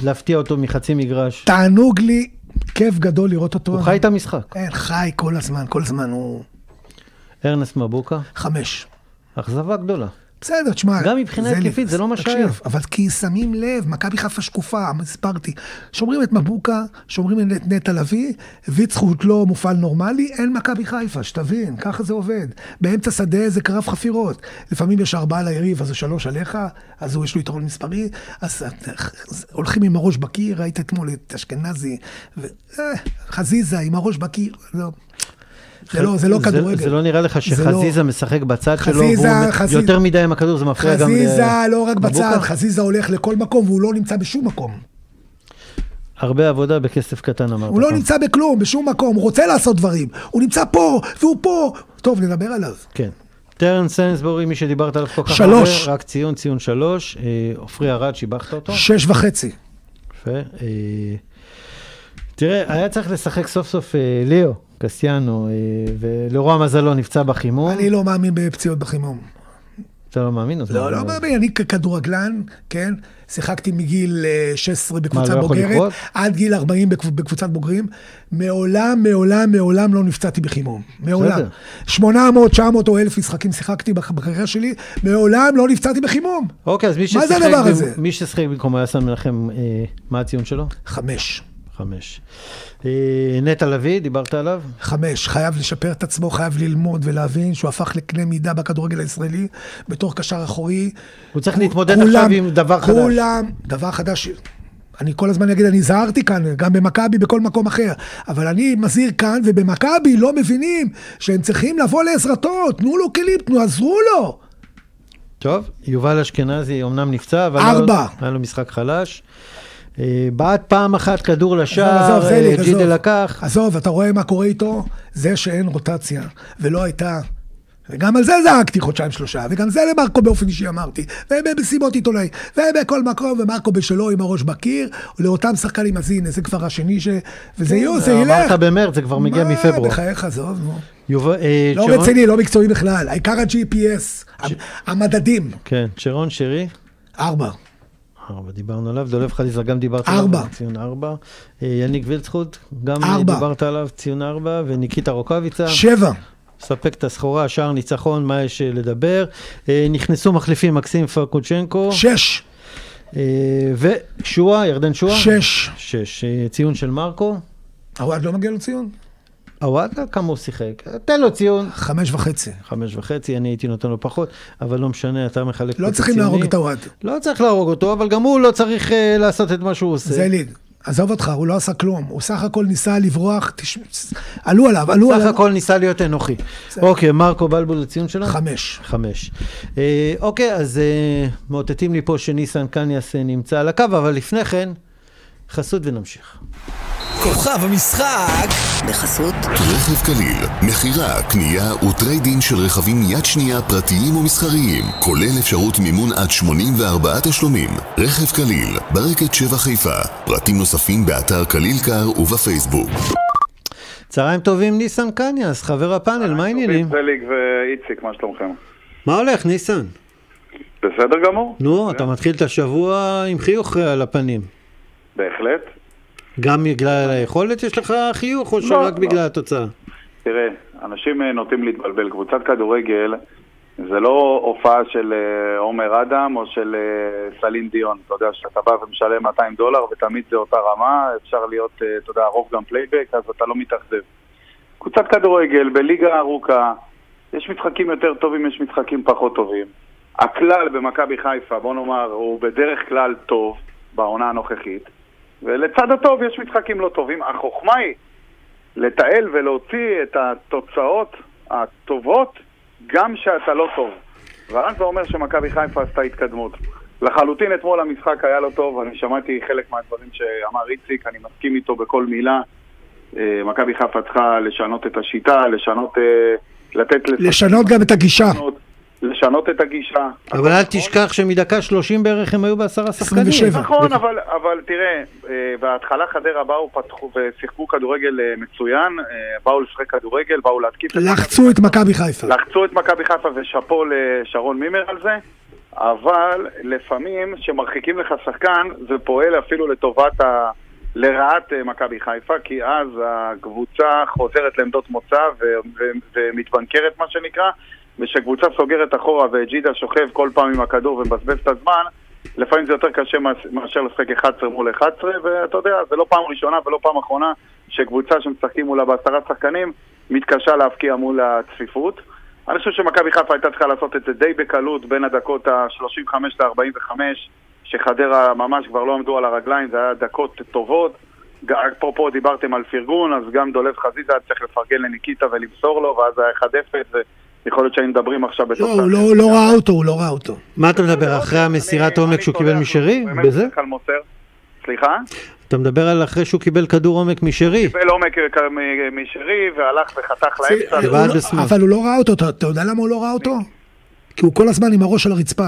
להפתיע אותו מחצי מגרש. תענוג לי, כיף גדול לראות אותו. הוא חי את המשחק. כן, חי כל הזמן, כל הזמן הוא ארנסט מבוקה, חמש. אכזבה גדולה. בסדר, תשמע. גם מבחינה זה התקפית, זה לא מה שהיה. אבל כי שמים לב, מכבי חיפה שקופה, הסברתי. שומרים את מבוקה, שומרים את נטע לביא, ויצחוט לא מופעל נורמלי, אין מכבי חיפה, שתבין, ככה זה עובד. באמצע שדה זה קרב חפירות. לפעמים יש ארבעה ליריב, אז זה שלוש עליך, אז הוא יש לו יתרון מספרי, אז אז הולכים עם הראש בקיר, ראית אתמול את אשכנזי, ו... אה, חזיזה עם הראש בקיר, לא. זה לא, זה לא כדורגל. זה לא נראה לך זה לא- שחזיזה משחק בצד שלו, חזיזה, והוא חזיזה- יותר מדי עם הכדור, זה מפריע גם חזיזה לא רק. בצד, חזיזה הולך לכל מקום והוא לא נמצא בשום מקום. הרבה עבודה בכסף קטן אמרת. הוא לא פעם. נמצא בכלום, בשום מקום, הוא רוצה לעשות דברים. הוא נמצא פה, והוא פה. טוב, נדבר עליו. כן. טרן סנסבורי, מי שדיברת עליו כל כך שלוש. הרבה, רק ציון, ציון שלוש. אה, עופרי ארד, שיבחת אותו. שש וחצי. יפה. אה, תראה, היה צריך לשחק סוף סוף אה, ליאו, קסיאנו, אה, ולרוע מזלו נפצע בחימום. אני לא מאמין בפציעות בחימום. אתה לא מאמין? לא, לא מאמין, אני ככדורגלן, כן, שיחקתי מגיל אה, 16 בקבוצה לא בוגרת? עד גיל 40 בקב- בקבוצת בוגרים. מעולם, מעולם, מעולם לא נפצעתי בחימום. מעולם. בסדר. 800, 900 או 1,000 משחקים שיחקתי בקריירה שלי, מעולם לא נפצעתי בחימום. אוקיי, אז מי ששיחק... במקום היה מנחם, אה, מה הציון שלו? חמש. חמש. אה, נטע לביא, דיברת עליו? חמש, חייב לשפר את עצמו, חייב ללמוד ולהבין שהוא הפך לקנה מידה בכדורגל הישראלי, בתור קשר אחורי. הוא צריך להתמודד כולם- עכשיו עם דבר חדש. כולם, דבר חדש. אני כל הזמן אגיד, אני זהרתי כאן, גם במכבי, בכל מקום אחר. אבל אני מזהיר כאן, ובמכבי לא מבינים שהם צריכים לבוא לעזרתו, תנו לו כלים, תנו, עזרו לו. טוב, יובל אשכנזי אמנם נפצע, אבל... ארבע. היה לו- היה לו משחק חלש. אה, בעט פעם אחת כדור לשער, אה, ג'ידה. לקח. עזוב, אתה רואה מה קורה איתו? זה שאין רוטציה, ולא הייתה. וגם על זה זעקתי חודשיים שלושה, וגם זה למרקו באופן אישי אמרתי, ובמסיבות עיתונאי, ובכל מקום, ומרקו בשלו עם הראש בקיר, לאותם שחקנים, אז הנה, זה כבר השני ש... וזה יהיו, זה ילך. כן, אמרת במרץ, זה כבר מגיע מה, מפברואר. בחייך, עזוב, נו. אה, לא רציני, לא מקצועי בכלל, העיקר ה-GPS, המדדים, כן, שרון שרי. ארבע. ארבע, דיברנו עליו, דולב חליזה גם דיברת עליו, ארבע. ציון ארבע. אה, יניק וילצחוט, גם ארבע. דיברת עליו, ציון ארבע, וניקיטה רוקאביצה, שבע. מספק את הסחורה, שער ניצחון, מה יש אה, לדבר. אה, נכנסו מחליפים מקסים פרקוצ'נקו, שש. ושועה, ירדן שועה. שש. שש. ציון של מרקו. עווד לא מגיע לו ציון? עוואטה, כמה הוא שיחק? תן לו ציון. חמש וחצי. חמש וחצי, אני הייתי נותן לו פחות, אבל לא משנה, אתה מחלק לא צריכים. להרוג את עווד. לא צריך להרוג אותו, אבל גם הוא לא צריך אה, לעשות את מה שהוא עושה. זה ליג. עזוב אותך, הוא לא עשה כלום. הוא סך הכל ניסה לברוח, תש... עלו עליו, עלו סך עליו. הכל ניסה להיות אנוכי. אוקיי, מרקו בלבול לציון שלו? חמש. חמש. אה, אוקיי, אז אה, מאותתים לי פה שניסן קניאס אה, נמצא על הקו, אבל לפני כן, חסות ונמשיך. כוכב המשחק בחסות רכב קליל, מכירה, קנייה ו trade-in של רכבים יד שנייה פרטיים ומסחריים, כולל אפשרות מימון עד 84 תשלומים. רכב קליל, ברקת 7 חיפה. פרטים נוספים באתר קליל קר ובפייסבוק. צהריים טובים, ניסן קניאס, חבר הפאנל, מה העניינים? זליג ואיציק, מה שלומכם? מה הולך, ניסן? בסדר גמור. נו, אתה מתחיל את השבוע עם חיוך אה, על הפנים. בהחלט. גם בגלל היכולת יש לך חיוך, או לא, שרק לא. בגלל התוצאה? תראה, אנשים אה, נוטים להתבלבל. קבוצת כדורגל זה לא הופעה של אה, עומר אדם או של אה, סלין דיון. אתה יודע שאתה בא ומשלם 200 דולר ותמיד זה אותה רמה, אפשר להיות, אתה יודע, הרוב גם פלייבק, אז אתה לא מתאכזב. קבוצת כדורגל בליגה ארוכה, יש משחקים יותר טובים, יש משחקים פחות טובים. הכלל במכבי חיפה, בוא נאמר, הוא בדרך כלל טוב בעונה הנוכחית, ולצד הטוב יש משחקים לא טובים. החוכמה היא לתעל ולהוציא את התוצאות הטובות גם שאתה לא טוב. ואז זה אומר שמכבי חיפה עשתה התקדמות. לחלוטין אתמול המשחק היה לא טוב, אני שמעתי חלק מהדברים שאמר איציק, אני מסכים איתו בכל מילה. אה, מכבי חיפה צריכה לשנות את השיטה, לשנות, אה, לתת... לשנות גם את הגישה. לשנות את הגישה. אבל אל תשכח שמדקה 30 בערך הם היו בעשרה שחקנים. 27. נכון, אבל, אבל תראה, אה, בהתחלה חדרה באו, פתחו ושיחקו כדורגל אה, מצוין, אה, באו לשחק כדורגל, באו להתקיף. את לחצו את מכבי חיפה. לחצו את מכבי חיפה ושאפו לשרון מימר על זה, אבל לפעמים כשמרחיקים לך שחקן זה פועל אפילו לטובת ה... לרעת מכבי חיפה, כי אז הקבוצה חוזרת לעמדות מוצא ו- ו- ומתבנקרת מה שנקרא, וכשקבוצה סוגרת אחורה וג'ידה שוכב כל פעם עם הכדור ומבזבז את הזמן, לפעמים זה יותר קשה מאש- מאשר לשחק 11 מול 11, ואתה יודע, זה לא פעם ראשונה ולא פעם אחרונה שקבוצה שמשחקים מולה בעשרה שחקנים מתקשה להבקיע מול הצפיפות. אני חושב שמכבי חיפה הייתה צריכה לעשות את זה די בקלות בין הדקות ה-35 ל-45, שחדרה ממש כבר לא עמדו על הרגליים, זה היה דקות טובות. אפרופו דיברתם על פרגון, אז גם דולב חזיזה היה צריך לפרגן לניקיטה ולמסור לו, ואז היה 1-0, ויכול להיות שהיינו מדברים עכשיו לא, בתוצאה. הוא לא- לא ראה אותו, הוא לא ראה אותו. מה אתה מדבר, אחרי המסירת עומק שהוא קיבל משרי? בזה? סליחה? אתה מדבר על אחרי שהוא קיבל כדור עומק משרי. קיבל עומק אה, משרי והלך וחתך לאמצע. לא-. אבל הוא לא ראה אותו, אתה יודע למה הוא לא ראה אותו? כי הוא כל הזמן עם הראש על הרצפה.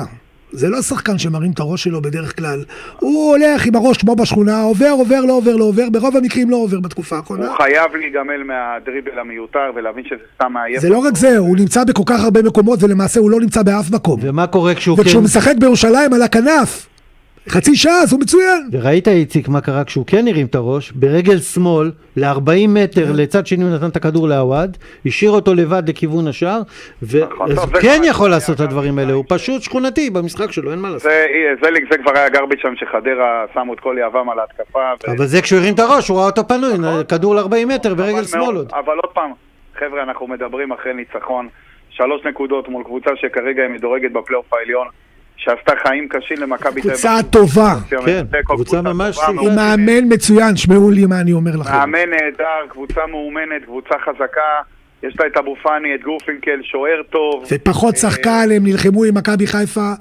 זה לא שחקן שמרים את הראש שלו בדרך כלל. הוא הולך עם הראש כמו בשכונה, עובר, עובר, לא עובר, לא עובר, ברוב המקרים לא עובר בתקופה האחרונה. הוא חייב להיגמל מהדריבל המיותר ולהבין שזה סתם מעייף. זה לא רק זה, הוא נמצא בכל כך הרבה מקומות ולמעשה הוא לא נמצא באף מקום. ומה קורה כשהוא וכשהוא כן... משחק בירושלים על הכנף, חצי שעה, אז הוא מצוין. וראית איציק מה קרה כשהוא כן הרים את הראש, ברגל שמאל, ל-40 מטר כן. לצד שני הוא נתן את הכדור לעווד, השאיר אותו לבד לכיוון השער, נכון, והוא זה כן כבר- יכול לעשות את הדברים האלה, הוא. פשוט שכונתי במשחק שלו, אין מה לעשות. זה, כבר היה גרביץ' שם שחדרה שמו את כל יהבם על ההתקפה. ו- אבל זה כשהוא הרים את הראש, הוא ראה אותו פנוי, נכון. כדור ל-40 מטר ברגל שמאל עוד. אבל עוד פעם, חבר'ה, אנחנו מדברים אחרי ניצחון, שלוש נקודות מול קבוצה שכרגע היא מדורגת בפלייאוף העליון, שעשתה חיים קשים למכבי תל אביב. קבוצה טובה. כן, תיקו, קבוצה ממש. עם. מאמן מצוין, שמעו לי מה אני אומר לכם. מאמן נהדר, קבוצה מאומנת, קבוצה חזקה, יש לה את אבו פאני, את גורפינקל, שוער טוב. ופחות שחקן, הם נלחמו עם מכבי חיפה.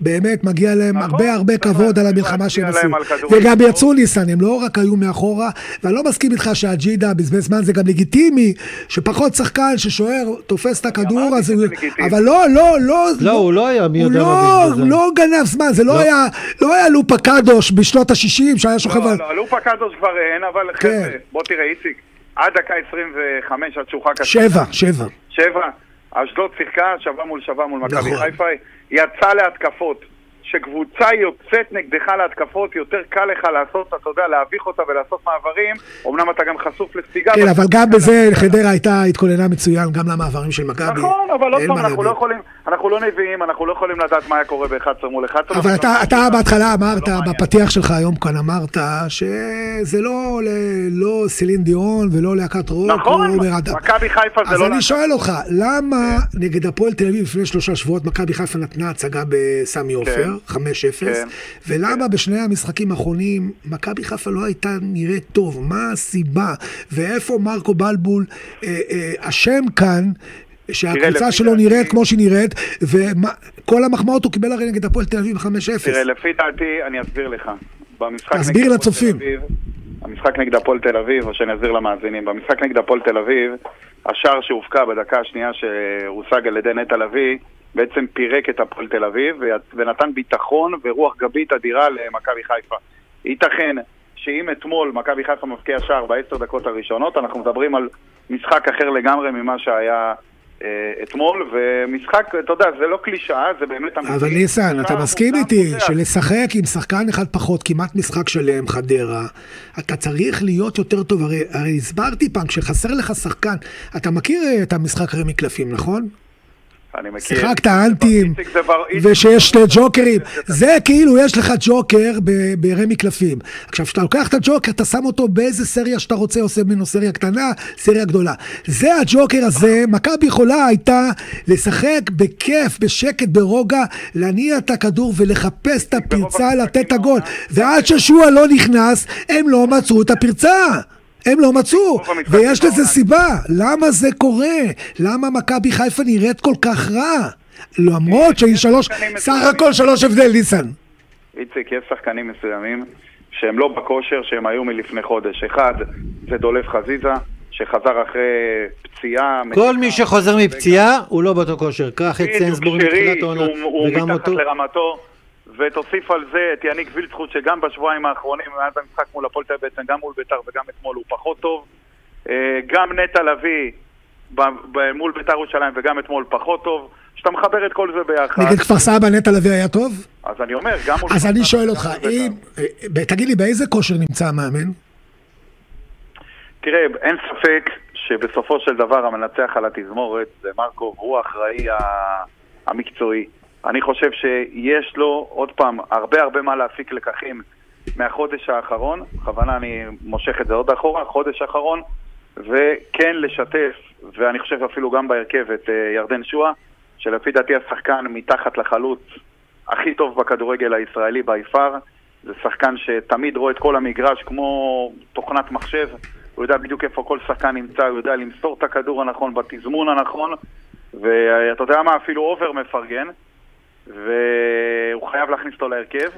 באמת, מגיע להם נכון, הרבה הרבה כבוד על המלחמה שהם עשו. וגם. יצאו ניסן, הם לא רק היו מאחורה, ואני לא מסכים איתך שהג'ידה בזבז זמן, זה גם לגיטימי, שפחות שחקן ששוער תופס את הכדור, אז הוא... אבל לא, לא, לא... לא, הוא לא היה מי יודע לא, מה בזבז. הוא לא גנב זמן, זה לא לא. היה, לא היה לופה קדוש בשנות ה-60 שהיה שוכב לא, על... לא, לופה קדוש כבר אין, אבל כן. חבר'ה, בוא תראה, איציק, עד דקה 25, עד שהורחק... שבע, שבע. שבע. אשדוד שיחקה שווה מול שווה מול מכבי נכון. חיפה, יצאה להתקפות. כשקבוצה יוצאת נגדך להתקפות, יותר קל לך לעשות, אתה יודע, להביך אותה ולעשות מעברים. אמנם אתה גם חשוף לספיגה. כן, אבל גם בזה. חדרה הייתה, התכוננה מצוין, גם למעברים של מכבי. נכון, אבל עוד פעם, אנחנו לא. יכולים, אנחנו לא נביאים, אנחנו לא יכולים לדעת מה היה קורה ב-11 מול 11. אבל אתה, אתה בהתחלה אמרת, לא. בפתיח שלך היום כאן אמרת, שזה לא, לא סלין דיון ולא להקת רוק נכון. מכבי חיפה זה אז לא... אני להקת שואל אותך, למה נגד הפועל תל אביב לפני שלושה שבועות מכבי חיפה נתנה הצגה בסמי עופר, 5-0, כן. ולמה בשני המשחקים האחרונים מכבי חיפה לא הייתה נראית טוב? מה הסיבה? ואיפה מרקו בלבול אה, אה, אשם כאן? שהקבוצה שלו דעתי- נראית כמו שהיא נראית, וכל המחמאות הוא קיבל הרי נגד הפועל תל אביב 5-0. תראה, לפי דעתי, אני אסביר לך. תסביר לצופים. המשחק נגד הפועל תל אביב, או שאני אסביר למאזינים, במשחק נגד הפועל תל אביב, השער שהובקע בדקה השנייה שהושג על ידי נטע לביא, בעצם פירק את הפועל תל אביב ונתן ביטחון ורוח גבית אדירה למכבי חיפה. ייתכן שאם אתמול מכבי חיפה מבקיע שער בעשר דקות הראשונות, אנחנו מדברים על משחק אחר לגמרי ממה שהיה אה, אתמול, ומשחק, אתה יודע, זה לא קלישאה, זה באמת אמיתי. אבל ניסן, אתה מסכים איתי. שלשחק עם שחקן אחד פחות, כמעט משחק שלם, חדרה, אתה צריך להיות יותר טוב. הרי, הרי הסברתי פעם, כשחסר לך שחקן, אתה מכיר את המשחק רמי קלפים, נכון? אני מכיר. שיחקת אנטים, ושיש שני ג'וקרים. זה כאילו יש לך ג'וקר ברמי קלפים. עכשיו, כשאתה לוקח את הג'וקר, אתה שם אותו באיזה סריה שאתה רוצה, עושה ממנו סריה קטנה, סריה גדולה. זה הג'וקר הזה, מכבי יכולה הייתה לשחק בכיף, בשקט, ברוגע, להניע את הכדור ולחפש את הפרצה, לתת את הגול. ועד ששועה לא נכנס, הם לא מצאו את הפרצה. הם לא מצאו, המשחקים ויש לזה בעונה. סיבה. למה זה קורה? למה מכבי חיפה נראית כל כך רע? למרות שהיא שלוש, סך. הכל שלוש הבדל, ניסן. איציק, יש שחקנים מסוימים שהם לא בכושר שהם היו מלפני חודש. אחד, זה דולף חזיזה, שחזר אחרי פציעה. כל מי שחוזר מפציעה, הוא לא באותו כושר. קח את סיינסבורג שרי, מתחילת העונה, הוא מתחת. לרמתו, ותוסיף על זה את יניק וילצחוט, שגם בשבועיים האחרונים, מאז המשחק מול הפועל תל בעצם גם מול ביתר וגם אתמול הוא פחות טוב. אה, גם נטע לביא מול ביתר ירושלים וגם אתמול פחות טוב. כשאתה מחבר את כל זה ביחד, נגד כפר סבא נטע לביא היה טוב? אז אני אומר, גם מול... אז אני שואל אותך. אם... אה, תגיד לי, באיזה כושר נמצא המאמן? תראה, אין ספק שבסופו של דבר המנצח על התזמורת זה מרקו, והוא האחראי המקצועי. אני חושב שיש לו, עוד פעם, הרבה הרבה מה להפיק לקחים מהחודש האחרון, בכוונה אני מושך את זה עוד אחורה, חודש האחרון, וכן לשתף, ואני חושב אפילו גם בהרכב את אה, ירדן שואה, שלפי דעתי השחקן מתחת לחלוץ הכי טוב בכדורגל הישראלי ביפר. זה שחקן שתמיד רואה את כל המגרש כמו תוכנת מחשב, הוא יודע בדיוק איפה כל שחקן נמצא, הוא יודע למסור את הכדור הנכון בתזמון הנכון, ואתה יודע מה, אפילו אובר מפרגן, והוא חייב להכניס אותו להרכב.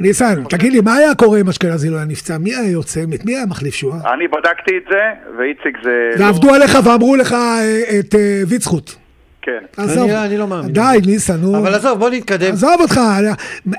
ניסן, תגיד לי, מה היה קורה אם אשכנזי לא היה נפצע? מי היה יוצא? מי היה מחליף שואה? אני בדקתי את זה, ואיציק זה... ועבדו עליך ואמרו לך אה, את אה, ויצחוט. כן. עזוב. אני- אני לא מאמין. די, ניסן, נו. אבל עזוב, בוא נתקדם. עזוב אותך,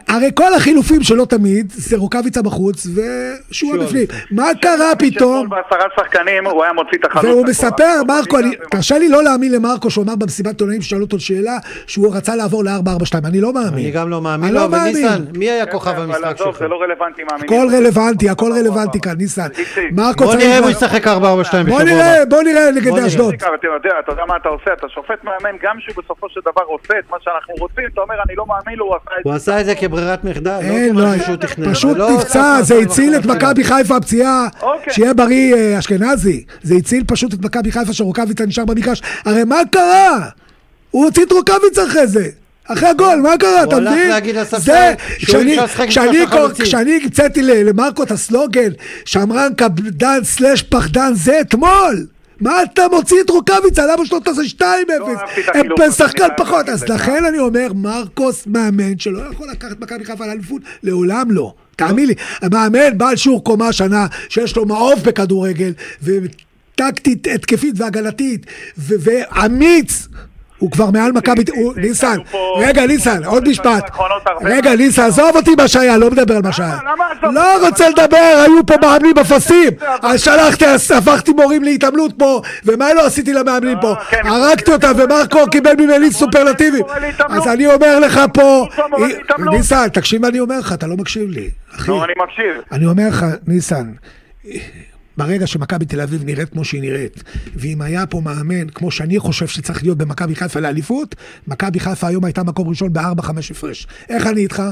הרי כל החילופים שלו תמיד, זה רוקאביצה בחוץ ושועה שועה בפנים. מה קרה פתאום? בעשרה שחקנים הוא היה מוציא את החלוץ. והוא. מספר, מרקו, תרשה לי לא להאמין למרקו שהוא אמר במסיבת עיתונאים ששאלו אותו שאלה שהוא רצה לעבור ל-442, אני לא מאמין. אני גם לא מאמין אני לא אבל מאמין. ניסן, מי היה כוכב אבל המשחק עזוב, שלך? זה לא רלוונטי מאמינים. הכל רלוונטי, הכל רלוונטי כאן, ניסן. בוא. נראה אם הוא ישחק 4-4-2 בוא בשבוע נראה, הבא. בוא נראה נגד בוא נראה. אשדוד. אתה יודע, אתה יודע מה אתה עושה? אתה שופט מאמן, גם שהוא בסופו של דבר עושה את מה שאנחנו רוצים, אתה אומר, אני לא מאמין לו, הוא עשה את הוא עשה את זה כברירת מחדל, אין, לא לא, כמשהו שהוא תכנן. פשוט לא נפצע, עשה זה פעם הציל את מכבי חיפה הפציעה, אוקיי. שיהיה בריא אה, אשכנזי. זה הציל פשוט את מכבי חיפה שרוקאביצה נשאר במגרש. הרי מה קרה? הוא הוציא את רוקאביצה אחרי זה. אחרי הגול, מה קרה, אתה הלך מבין? להגיד לספסל זה, שהוא כשאני- אי אפשר לשחק עם כשאני שלושה קור- חלוצים. כשאני המצאתי למרקו את הסלוגן, שמרן קפדן סלאש פחדן, זה אתמול. מה אתה מוציא את רוקאביצה? למה שלא תעשה 2-0? לא אהבתי את הם שחקן פחות. אז. לכן אני אומר, מרקוס מאמן שלא יכול לקחת מכבי חיפה לאליפות, לעולם לא. תאמין לי, המאמן בעל שיעור קומה שנה, שיש לו מעוף בכדורגל, וטקטית, התקפית והגנתית, ואמיץ. הוא כבר מעל מכבי, ניסן, רגע ניסן, עוד משפט, רגע ניסן, עזוב אותי מה שהיה, לא מדבר על מה שהיה, לא? רוצה לדבר, היו פה מאמנים אפסים, אז שלחתי, הפכתי מורים להתעמלות פה, ומה לא עשיתי למאמנים פה, כן, הרגתי אותם ומרקו קיבל ממני סופרלטיבים. אז אני אומר לך פה, להתעמלות. ניסן, תקשיב מה אני אומר לך, אתה לא מקשיב לי, אחי, נו, אני מקשיב. אני אומר לך, ניסן, ברגע שמכבי תל אביב נראית כמו שהיא נראית, ואם היה פה מאמן, כמו שאני חושב שצריך להיות במכבי חיפה לאליפות, מכבי חיפה היום הייתה מקום ראשון ב-4-5 הפרש. איך אני איתך?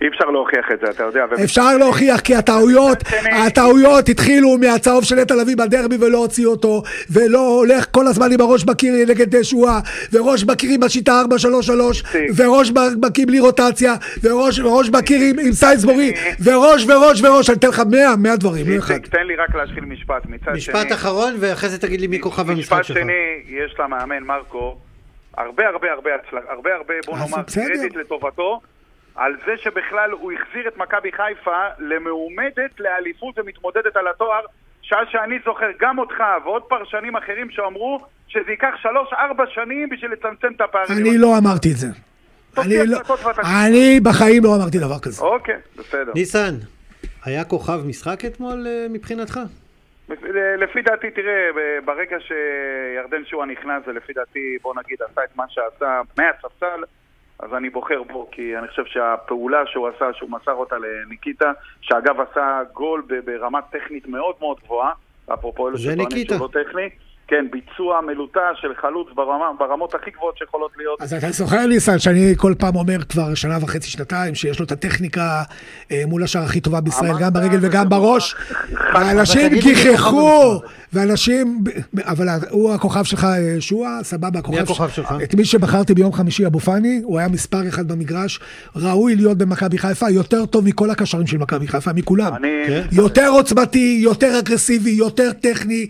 אי אפשר להוכיח את זה, אתה יודע. אפשר להוכיח כי הטעויות, הטעויות התחילו מהצהוב של נטע לביא בדרבי ולא הוציא אותו, ולא הולך כל הזמן עם הראש בקיר נגד שואה, וראש בקיר עם השיטה 4-3-3, וראש בקיר בלי רוטציה, וראש, בקיר עם, סיינסבורי, וראש וראש וראש, אני אתן לך 100, 100 דברים, לא אחד. תן לי רק להשחיל משפט. מצד משפט שני, אחרון, ואחרי זה תגיד לי מי כוכב המשחק משפט שלך. שני, יש למאמן מרקו הרבה הרבה הרבה הצלחה, הרבה הרבה, בוא נאמר. קרדיט לטובתו, על זה שבכלל הוא החזיר את מכבי חיפה למועמדת לאליפות ומתמודדת על התואר, שעה שאני זוכר גם אותך ועוד פרשנים אחרים שאמרו שזה ייקח שלוש-ארבע שנים בשביל לצמצם את הפערים. אני לא אמרתי את זה. אני לא- אני בחיים לא אמרתי דבר כזה. אוקיי, בסדר. ניסן, היה כוכב משחק אתמול אה, מבחינתך? לפי דעתי, תראה, ברגע שירדן שואה נכנס, זה לפי דעתי, בוא נגיד, עשה את מה שעשה מהספסל, אז אני בוחר בו, כי אני חושב שהפעולה שהוא עשה, שהוא מסר אותה לניקיטה, שאגב עשה גול ברמה טכנית מאוד מאוד גבוהה, אפרופו אלו שטוענים. שהוא לא טכני, כן, ביצוע מלוטש של חלוץ ברמה, ברמות הכי גבוהות שיכולות להיות. אז אתה זוכר, ניסן, שאני כל פעם אומר כבר שנה וחצי, שנתיים, שיש לו את הטכניקה אה, מול השער הכי טובה בישראל, גם ברגל וגם בראש. ואנשים מי גיחכו, ואנשים... אבל הוא הכוכב שלך, אה, שועה, סבבה, הכוכב... מי הכוכב ש- שלך? את מי שבחרתי ביום חמישי, אבו פאני, הוא היה מספר אחד במגרש, ראוי להיות במכבי חיפה, יותר טוב מכל הקשרים של מכבי חיפה, מכולם. אני... כן. יותר עוצמתי, יותר אגרסיבי, יותר טכני,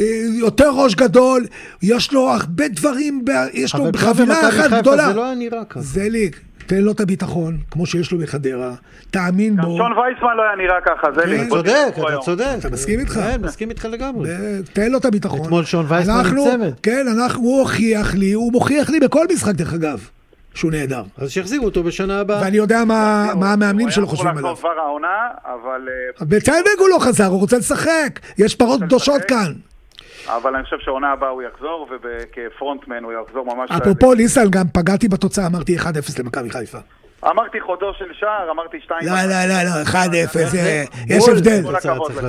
אה, יותר ראש גדול, יש לו הרבה דברים, יש לו אבל חבילה אחת חיפה גדולה. זה לא היה נראה ככה. זליג, תן לו את הביטחון, כמו שיש לו בחדרה, תאמין גם בו, שון וייסמן לא היה נראה ככה, זה לי. כן, צודק, אתה צודק. אתה מסכים איתך? כן, מסכים איתך לגמרי. תן לו את הביטחון. אתמול שון וייסמן עם צמד. כן, אנחנו, הוא הוכיח לי, הוא מוכיח לי בכל משחק דרך אגב, שהוא נהדר. אז שיחזירו אותו בשנה הבאה. ואני יודע מה מה המאמנים שלו הוא חושבים היה עליו. אמור לחזור כבר העונה, אבל... אה, בצדק הוא לא חזר, הוא רוצה לשחק, יש פרות קדושות? כאן. אבל אני חושב שהעונה הבאה הוא יחזור, וכפרונטמן הוא יחזור ממש... אפרופו ניסן, גם פגעתי בתוצאה, אמרתי 1-0 למכבי חיפה. אמרתי חודו של שער, אמרתי שתיים... לא, לא, לא, לא, 1-0, זה- יש הבדל.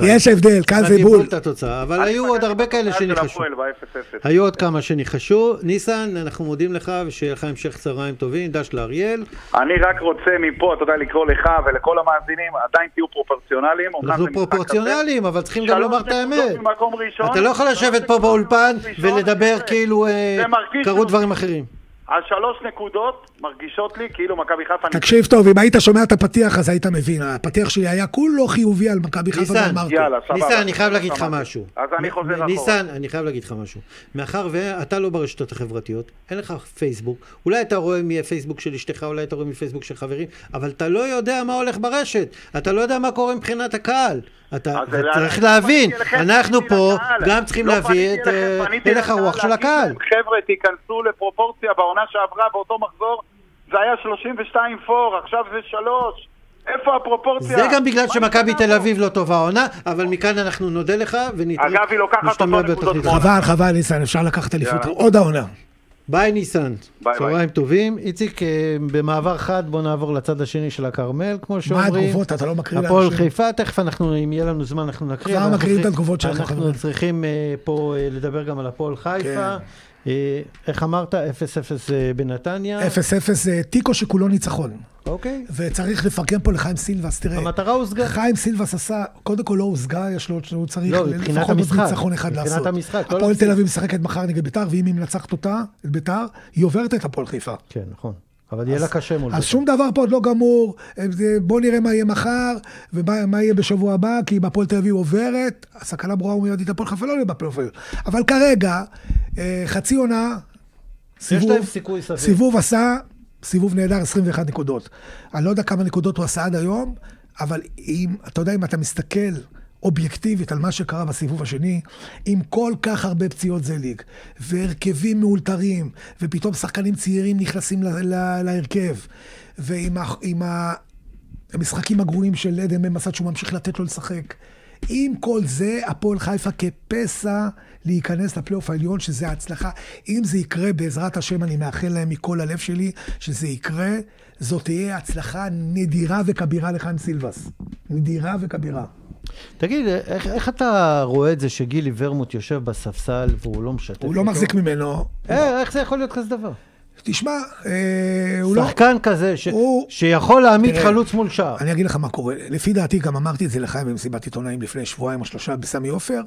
יש הבדל, כאן זה אני בול. בול את התוצאה, אבל היו עוד הרבה כאלה שניחשו. הפועל ב-0-0. היו עוד כמה שניחשו. ניסן, אנחנו מודים לך, ושיהיה לך המשך צהריים טובים. דש לאריאל. אני רק רוצה מפה, אתה יודע, לקרוא לך ולכל המאזינים, עדיין תהיו פרופורציונליים. אומנם אנחנו פרופורציונליים, אבל צריכים גם לומר את האמת. אתה לא יכול לשבת פה באולפן ולדבר כאילו אה, קרו דברים אחרים. השלוש נקודות מרגישות לי כאילו מכבי חיפה... תקשיב טוב, אם היית שומע את הפתיח אז היית מבין, הפתיח שלי היה כולו חיובי על מכבי חיפה ניסן, ואמרתי. יאללה, סבבה. ניסן, אני חייב להגיד לך. משהו. אז אני חוזר אחורה. ניסן, אני חייב להגיד לך משהו. מאחר ואתה לא ברשתות החברתיות, אין לך פייסבוק, אולי אתה רואה מפייסבוק של אשתך, אולי אתה רואה מפייסבוק של חברים, אבל אתה לא יודע מה הולך ברשת. אתה לא יודע מה קורה מבחינת הקהל. אתה צריך להבין, אנחנו פה. גם צריכים לא להביא את אה, הלך לקהל הרוח של הקהל. חבר'ה, תיכנסו לפרופורציה, בעונה שעברה באותו מחזור זה היה 32 פור, עכשיו זה 3. איפה הפרופורציה? זה גם בגלל שמכבי תל פה? אביב לא טובה העונה, אבל מכאן אנחנו נודה לך ונתראה. אגב, היא לוקחת אותו נקודות בתוכנית. חבל, חבל, ניסן, אפשר לקחת אליפות. עוד העונה. ביי ניסן, ביי, צהריים טובים. איציק, אה, במעבר חד בוא נעבור לצד השני של הכרמל, כמו מה שאומרים. התגובות? אתה לא מקריא הפועל לאנשים. חיפה, תכף אנחנו, אם יהיה לנו זמן, אנחנו נקריא. כבר אנחנו מקריאים את התגובות שלך, אנחנו. צריכים אה, פה אה, לדבר גם על הפועל חיפה. אה, איך אמרת? 0-0 אה, בנתניה. 0-0 זה תיקו שכולו ניצחון. אוקיי. וצריך לפרגן פה לחיים סילבס, תראה. המטרה הושגה. חיים סילבס עשה, קודם כל לא הושגה, יש לו, הוא צריך לא, מבחינת לפחות עוד. ניצחון אחד מבחינת לעשות. המשחק, לא הפועל. תל אביב משחקת מחר נגד ביתר, ואם היא מנצחת אותה, את ביתר, היא עוברת את הפועל חיפה. כן, נכון. אבל יהיה לה קשה מול אז בית"ר. שום דבר פה עוד לא גמור, זה- בוא נראה מה יהיה מחר, ומה מה יהיה בשבוע הבא, כי אם הפועל תל אביב עוברת, הסכנה ברורה ומיידית הפועל חיפה לא יהיה בפלייאוף. אבל כרגע, אה, חצי עונה, סיבוב. סיבוב עשה, סיבוב נהדר, 21 נקודות. אני לא יודע כמה נקודות הוא עשה עד היום, אבל אם, אתה יודע, אם אתה מסתכל אובייקטיבית על מה שקרה בסיבוב השני, עם כל כך הרבה פציעות זליג, והרכבים מאולתרים, ופתאום שחקנים צעירים נכנסים ל- ל- להרכב, ועם ה, עם ה, המשחקים הגרועים של עדן בן מסד שהוא ממשיך לתת לו לשחק. עם כל זה, הפועל חיפה כפסע להיכנס לפלייאוף העליון, שזה הצלחה. אם זה יקרה, בעזרת השם, אני מאחל להם מכל הלב שלי שזה יקרה. זאת תהיה הצלחה נדירה וכבירה לחיים סילבס. נדירה וכבירה. תגיד, איך, איך אתה רואה את זה שגילי ורמוט יושב בספסל והוא לא משתף הוא לא איתו? מחזיק ממנו. אה, איך זה יכול להיות כזה דבר? תשמע, אה, הוא לא... שחקן כזה ש... הוא- שיכול להעמיד תראה, חלוץ מול שער. אני אגיד לך מה קורה. לפי דעתי, גם אמרתי את זה לחיים במסיבת עיתונאים לפני שבועיים או שלושה בסמי עופר,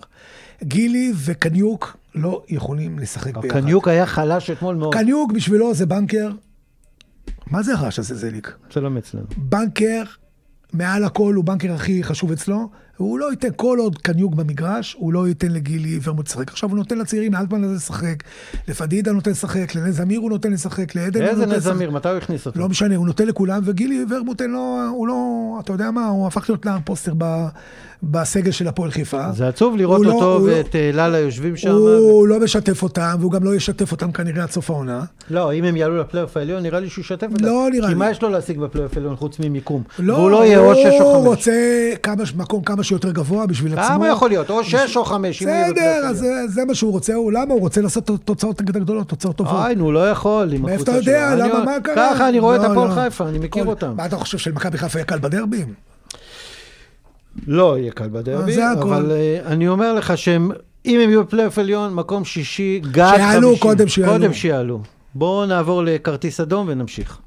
גילי וקניוק לא יכולים לשחק ביחד. קניוק היה חלש אתמול מאוד. קניוק בשבילו זה בנקר. מה זה הרעש הזה, זליק? צלם אצלנו. בנקר, מעל הכל הוא בנקר הכי חשוב אצלו, הוא לא ייתן, כל עוד קניוק במגרש, הוא לא ייתן לגילי ורמוט לשחק. עכשיו הוא נותן לצעירים, לאלטמן הזה לשחק, לפדידה נותן לשחק, לנזמיר הוא נותן לשחק, לעדן הוא איזה נותן לשחק. נזמיר? מתי הוא הכניס אותו? לא משנה, הוא נותן לכולם, וגילי ורמוט לו, הוא לא, אתה יודע מה, הוא הפך להיות נער פוסטר ב, בסגל של הפועל חיפה. זה עצוב לראות הוא לא- אותו הוא לא- ואת אה, לאללה יושבים שם. הוא לא משתף אותם, והוא גם לא ישתף אותם כנראה עד סוף העונה. לא, אם הם יעלו לפלייאוף העליון, נראה לי שהוא ישתף אותם. לא נראה כי לי. מה יש לו להשיג בפלייאוף העליון חוץ ממיקום? לא, והוא לא יהיה או שש או הוא חמש. רוצה כמה, מקום כמה שיותר גבוה בשביל עצמו. כמה יכול להיות? או שש או חמש, הוא בסדר, אז. זה, זה מה שהוא רוצה, הוא למה? הוא רוצה לעשות תוצאות נגד הגדולות, תוצאות טובות. איי, נו, לא יכול עם מאיפה הקבוצה אתה יודע? שלו. למה, מה קרה? ככה אני רואה את לא, הפועל לא. חיפה, אני מכיר אותם. מה אתה חושב שלמכבי חיפה יהיה קל בדרבים? לא יהיה קל בדרבי. אבל אה, אני אומר לך שהם, אם הם יהיו בפלייאוף עליון, מקום שישי, גג חמישי. שיעלו, קודם שיעלו. קודם שיעלו. בואו נעבור לכרטיס אדום ונמשיך.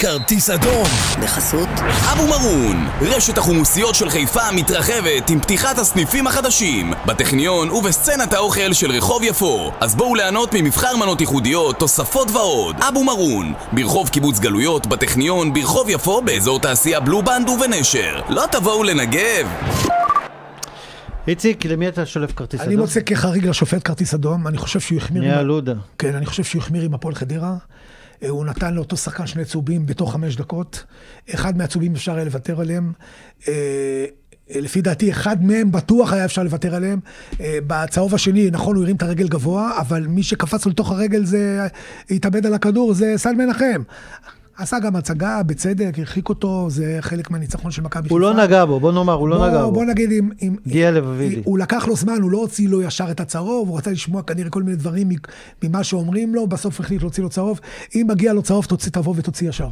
כרטיס אדום. בחסות אבו מרון, רשת החומוסיות של חיפה מתרחבת עם פתיחת הסניפים החדשים בטכניון ובסצנת האוכל של רחוב יפו אז בואו ליהנות ממבחר מנות ייחודיות, תוספות ועוד אבו מרון, ברחוב קיבוץ גלויות, בטכניון, ברחוב יפו, באזור תעשייה בלו בנד ובנשר לא תבואו לנגב איציק, למי אתה שולף כרטיס אדום? אני מוצא כחריג לשופט כרטיס אדום, אני חושב שהוא החמיר... נהיה לודה. כן, אני חושב שהוא החמיר עם הפועל חדרה. אה, הוא נתן לאותו שחקן שני צהובים בתוך חמש דקות. אחד מהצהובים אפשר היה לוותר עליהם. אה, אה, לפי דעתי, אחד מהם בטוח היה אפשר לוותר עליהם. בצהוב השני, נכון, הוא הרים את הרגל גבוה, אבל מי שקפץ לתוך הרגל זה, התאבד על הכדור, זה סל מנחם. עשה גם הצגה, בצדק, הרחיק אותו, זה חלק מהניצחון של מכבי חיפה. הוא לא נגע בו, בוא נאמר, הוא לא בוא- נגע בו. בוא נגיד אם... אם לבבידי. הוא לקח לו זמן, הוא לא הוציא לו ישר את הצהוב, הוא רצה לשמוע כנראה כל מיני דברים ממה שאומרים לו, בסוף החליט להוציא לו צהוב. אם מגיע לו צהוב, תוציא, תבוא ותוציא ישר.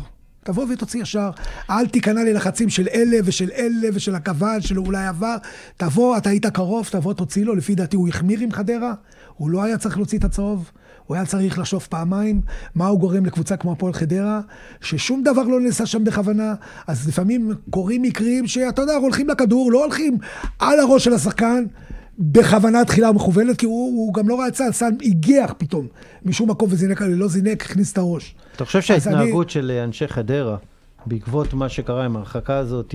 תבוא ותוציא ישר. אל תיכנע ללחצים של אלה ושל אלה ושל הכוון שלו אולי עבר. תבוא, אתה היית קרוב, תבוא, תוציא לו. לפי דעתי הוא החמיר עם חדרה, הוא לא היה צריך להוציא את הצהוב. הוא היה צריך לחשוב פעמיים מה הוא גורם לקבוצה כמו הפועל חדרה, ששום דבר לא נעשה שם בכוונה, אז לפעמים קורים מקרים שאתה יודע, הולכים לכדור, לא הולכים על הראש של השחקן. בכוונה תחילה מכוונת, כי הוא, הוא גם לא רצה, סל הגיח פתאום משום מקום וזינק, לא זינק, הכניס את הראש. אתה חושב אז אני- שההתנהגות של אנשי חדרה, בעקבות מה שקרה עם ההרחקה הזאת,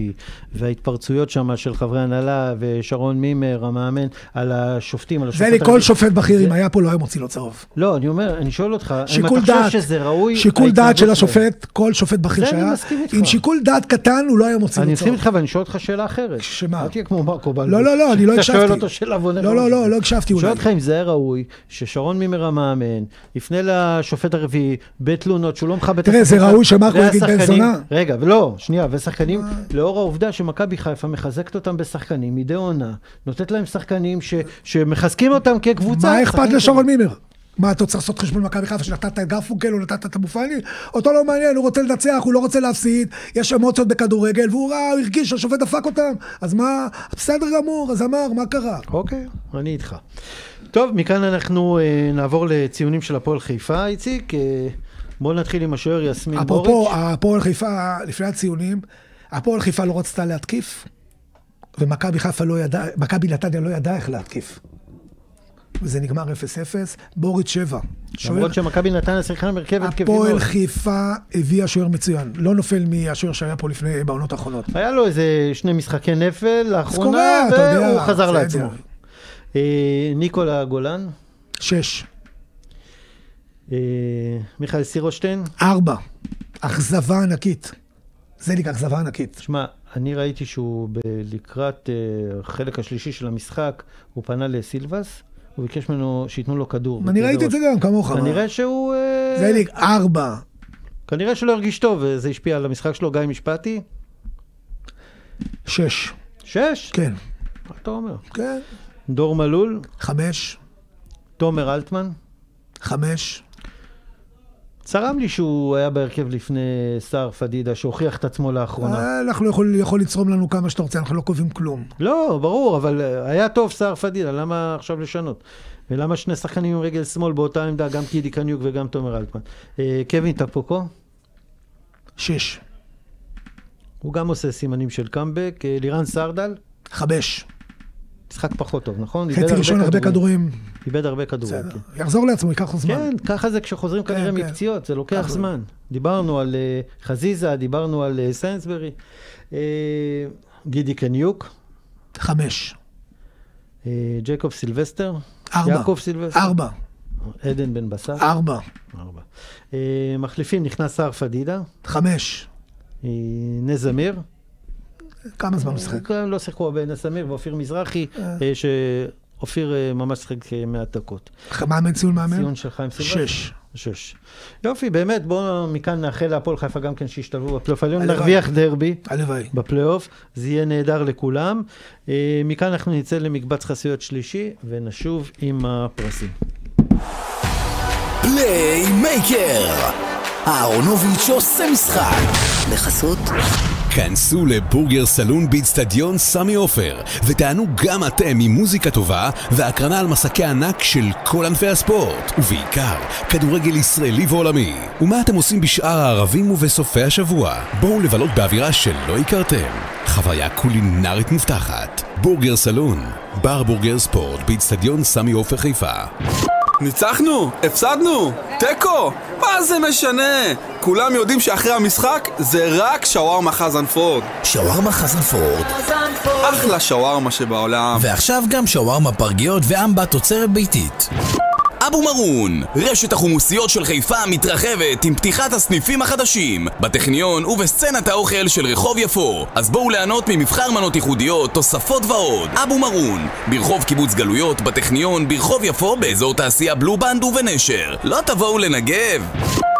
וההתפרצויות שם של חברי הנהלה ושרון מימר, המאמן, על השופטים, על השופט... זה לי כל הרביעי- שופט בכיר, זה- אם היה פה, לא היה מוציא לו צהוב. לא, אני אומר, אני שואל אותך, אם אתה חושב שזה ראוי... שיקול דעת של? השופט, כל שופט בכיר אני שהיה, מסכים. עם שיקול דעת קטן הוא לא היה מוציא אני לו מסכים צהוב. איתך, ואני שואל אותך שאלה אחרת. שמה? אל תהיה כמו מרקו בלבוש. לא, לא, לא, אני לא הקשבתי. שואל אותו שאלה ועונה לא. לא, לא, לא הקשבתי אני שואל אולי. אותך אם זה היה ראוי, ששרון מימר המאמן יפנה לשופט הרביעי בתלונות שהוא לא מכבד תראה, זה ראוי שמרקו יגיד בן זונה? רגע, ולא, שנייה, ושחקנים, לאור העובדה שמכבי חיפה מחזקת אותם בשחקנים מדי עונה, נותנת להם שחקנים ש- שמחזקים אותם כקבוצה. מה אכפת לשרון. מימר? מה, אתה צריך לעשות חשבון מכבי חיפה שנתת את גרפונקל או נתת את אבו פאני? אותו לא מעניין, הוא רוצה לנצח, הוא לא רוצה להפסיד, יש אמוציות בכדורגל, והוא ראה, הוא הרגיש שהשופט דפק אותם. אז מה, בסדר גמור, אז אמר, מה קרה? אוקיי, אני איתך. טוב, מכאן אנחנו אה, נעבור לציונים של הפועל חיפה, איציק. אה, בואו נתחיל עם השוער יסמין אפרופו, בוריץ'. אפרופו, הפועל חיפה, לפני הציונים, הפועל חיפה לא רצתה להתקיף, ומכבי חיפה לא ידעה, מכבי נתניה לא ידעה איך להתקיף. וזה נגמר 0-0, בוריץ' 7. למרות שמכבי נתניה שיחקה מרכבת הרכב הפועל חיפה הביאה שוער מצוין, לא נופל מהשוער שהיה פה לפני, בעונות האחרונות. היה לו איזה שני משחקי נפל לאחרונה, והוא חזר לעצמו. אה, ניקולה גולן? 6. מיכאל סירושטיין. ארבע. אכזבה ענקית. זה נקרא אכזבה ענקית. שמע, אני ראיתי שהוא ב- לקראת אה, החלק השלישי של המשחק, הוא פנה לסילבס, הוא ביקש ממנו שייתנו לו כדור. אני ראיתי את זה. גם, כמוך. כנראה שהוא... אה, זה לי ארבע. כנראה שלא הרגיש טוב, וזה השפיע על המשחק שלו, גיא משפטי. שש. שש? כן. מה אתה אומר? כן. דור מלול, חמש. תומר אלטמן. חמש. צרם לי שהוא היה בהרכב לפני סער פדידה, שהוכיח את עצמו לאחרונה. אה, אנחנו יכול, יכול לצרום לנו כמה שאתה רוצה, אנחנו לא קובעים כלום. לא, ברור, אבל אה, היה טוב סער פדידה, למה עכשיו לשנות? ולמה שני שחקנים עם רגל שמאל באותה עמדה, גם קידי קניוק וגם תומר אלטמן? אה, קווין טפוקו, שש. הוא גם עושה סימנים של קאמבק. לירן סרדל, חמש. משחק פחות טוב, נכון? חצי ראשון הרבה כדורים. איבד הרבה כדורים. בסדר. כן. יחזור לעצמו, ייקח לו זמן. כן, ככה זה כשחוזרים כנראה כן. מפציעות, זה לוקח. זמן. דיברנו על אה, חזיזה, דיברנו על אה, סיינסברי. אה, גידי קניוק, חמש. ג'קוב סילבסטר, ארבע. יעקב סילבסטר, ארבע. עדן בן בסט, ארבע. ארבע. מחליפים, נכנס סער פדידה, חמש. אה, נס זמיר, כמה זמן משחק? הם לא שיחקו הרבה, נס זמיר ואופיר מזרחי, אה, שאופיר אה, ממש שיחק אה, מעט דקות. מאמן ציון מאמן? ציון של חיים סילבס. שש. שש. יופי, באמת, בואו מכאן נאחל להפועל חיפה גם כן שישתלבו בפלייאוף העליון. נרוויח דרבי הלוואי. בפלייאוף, זה יהיה נהדר לכולם. אה, מכאן אנחנו נצא למקבץ חסויות שלישי, ונשוב עם הפרסים. פליימייקר! אהרונוביץ' עושה משחק! בחסות כנסו לבורגר סלון באיצטדיון סמי עופר ותענו גם אתם ממוזיקה טובה והקרנה על מסכי ענק של כל ענפי הספורט ובעיקר כדורגל ישראלי ועולמי. ומה אתם עושים בשאר הערבים ובסופי השבוע? בואו לבלות באווירה שלא הכרתם. חוויה קולינרית מובטחת. בורגר סלון בר בורגר ספורט באיצטדיון סמי עופר חיפה ניצחנו? הפסדנו? תיקו? מה זה משנה? כולם יודעים שאחרי המשחק זה רק שווארמה חזן פורד. שווארמה חזן פורד, אחלה שווארמה שבעולם. ועכשיו גם שווארמה פרגיות ואמבה תוצרת ביתית. אבו מרון, רשת החומוסיות של חיפה מתרחבת עם פתיחת הסניפים החדשים בטכניון ובסצנת האוכל של רחוב יפו אז בואו ליהנות ממבחר מנות ייחודיות, תוספות ועוד אבו מרון, ברחוב קיבוץ גלויות, בטכניון, ברחוב יפו, באזור תעשייה בלובנד ובנשר לא תבואו לנגב